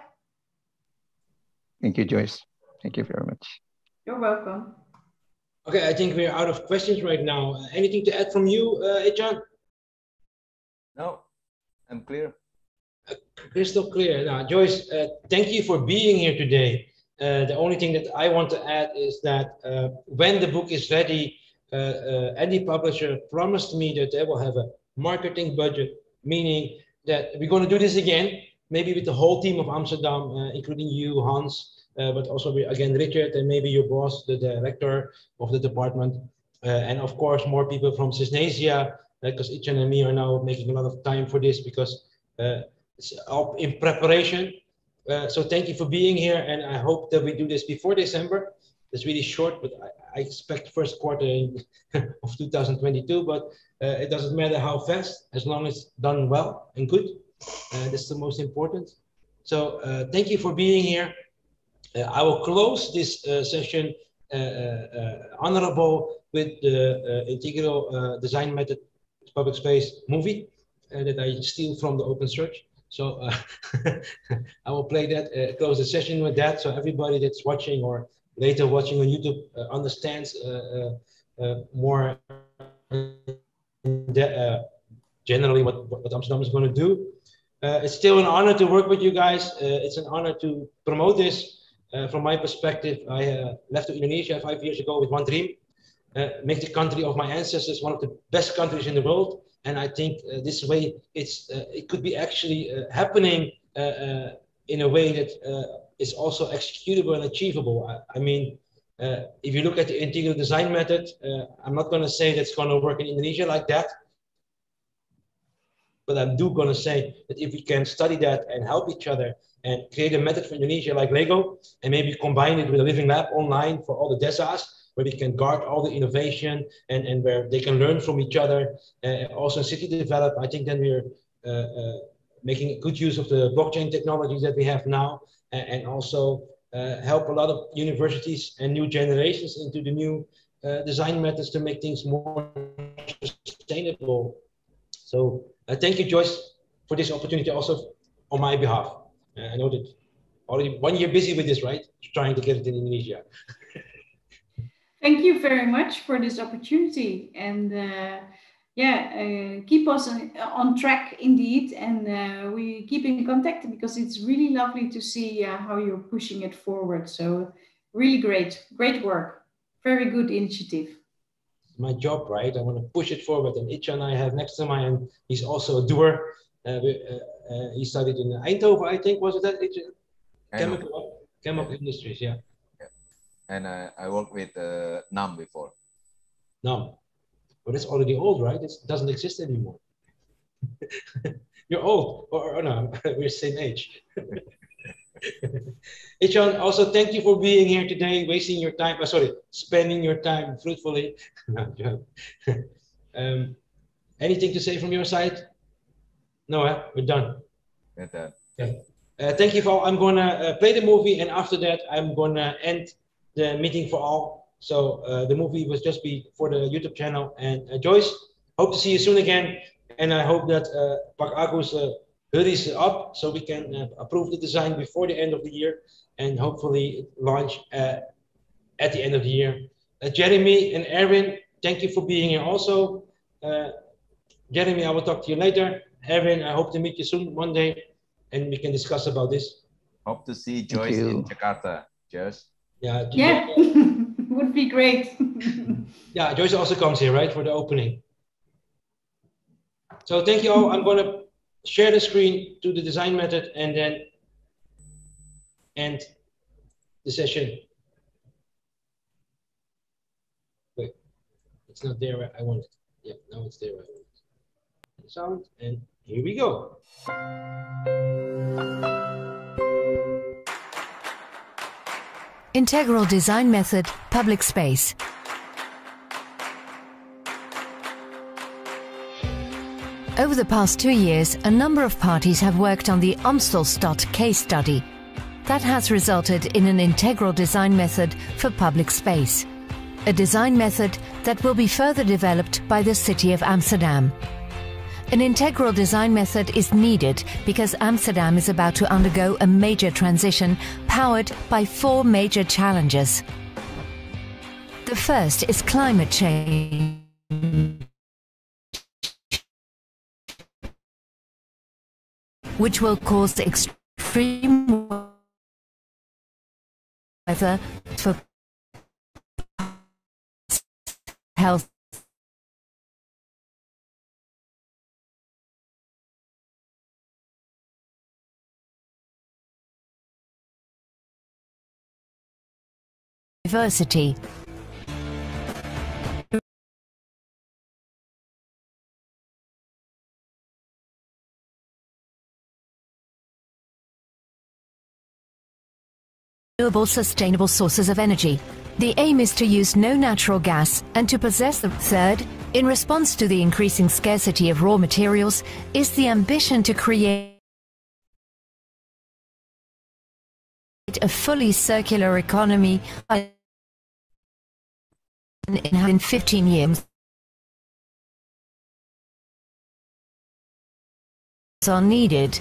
[SPEAKER 5] Thank you, Joyce. Thank you very much.
[SPEAKER 4] You're welcome.
[SPEAKER 1] Okay, I think we're out of questions right now. Uh, anything to add from you, uh, John?
[SPEAKER 3] No, I'm clear.
[SPEAKER 1] Uh, crystal clear. Now, Joyce, uh, thank you for being here today. Uh, the only thing that I want to add is that uh, when the book is ready, uh, uh, Andi Publisher promised me that they will have a marketing budget, meaning that we're going to do this again, maybe with the whole team of Amsterdam, uh, including you, Hans, uh, but also again Richard and maybe your boss, the director of the department, uh, and of course more people from Sysnesia, because Ichsan and me are now making a lot of time for this because it's in preparation. Uh, so thank you for being here, and I hope that we do this before December. It's really short, but I, I expect first quarter [laughs] of 2022. But uh, it doesn't matter how fast, as long as done well and good. Uh, that's the most important. So uh, thank you for being here. Uh, I will close this session honorable with the integral design method public space movie that I steal from the open search. So uh, [laughs] I will play that, uh, close the session with that. So everybody that's watching or later watching on YouTube uh, understands uh, uh, uh, more uh, generally what, what Amsterdam is going to do. Uh, it's still an honor to work with you guys. Uh, it's an honor to promote this. from my perspective, I left to Indonesia five years ago with one dream, make the country of my ancestors one of the best countries in the world and I think this way it's it could be actually happening in a way that is also executable and achievable. I, I mean, if you look at the integral design method, I'm not going to say that's going to work in Indonesia like that, but I'm do going to say that if we can study that and help each other and create a method for Indonesia like Lego and maybe combine it with a living lab online for all the DESAs, where we can guard all the innovation and, and where they can learn from each other. Uh, also, city develop. I think then we're uh, uh, making good use of the blockchain technologies that we have now, and, and also uh, help a lot of universities and new generations into the new uh, design methods to make things more sustainable. So, uh, thank you, Joyce, for this opportunity also on my behalf. I know that already one year busy with this, right? Trying to get it in Indonesia. [laughs]
[SPEAKER 4] Thank you very much for this opportunity. And uh, yeah, uh, keep us on, on, track indeed. And uh, we keep in contact because it's really lovely to see uh, how you're pushing it forward. So, really great, great work. Very good initiative.
[SPEAKER 1] My job, right? I want to push it forward. And Ichsan I have next to my, and he's also a doer. Uh, uh, he studied in Eindhoven, I think, was it that? Chemical, chemical industries, yeah yeah.
[SPEAKER 3] and I, I worked with uh, NAM before.
[SPEAKER 1] NAM, but it's already old, right? It doesn't exist anymore. [laughs] You're old, or, or no, [laughs] we're same age. [laughs] Ichsan, also thank you for being here today, wasting your time, uh, sorry, spending your time fruitfully. um, anything to say from your side? No, eh? we're done.
[SPEAKER 3] We're done.
[SPEAKER 1] Okay. Uh, thank you for, I'm gonna uh, play the movie and after that I'm gonna end the meeting for all. So uh, the movie was just be for the YouTube channel. And uh, Joyce, hope to see you soon again. And I hope that uh, Pak Agus uh, hurries up so we can uh, approve the design before the end of the year and hopefully launch uh, at the end of the year. Uh, Jeremy and Erin, thank you for being here also. Jeremy, I will talk to you later. Erin, I hope to meet you soon one day and we can discuss about this.
[SPEAKER 3] Hope to see Joyce in Jakarta. Cheers.
[SPEAKER 4] Yeah. Yeah. Be great. [laughs]
[SPEAKER 1] yeah, Joyce also comes here, right, for the opening. So thank you all. I'm going to share the screen to the design method and then end the session. Wait, it's not there where I want it. Yeah, now it's there where I want it. Sound, and here we go.
[SPEAKER 9] Integral Design Method, Public Space. Over the past two years, a number of parties have worked on the Amstelstad case study. That has resulted in an integral design method for public space. a design method that will be further developed by the City of Amsterdam. An integral design method is needed because Amsterdam is about to undergo a major transition powered by four major challenges. The first is climate change. Which will cause extreme weather for health diversity. renewable sustainable sources of energy. The aim is to use no natural gas and to possess the third, in response to the increasing scarcity of raw materials, is the ambition to create a fully circular economy in 15 years. Are needed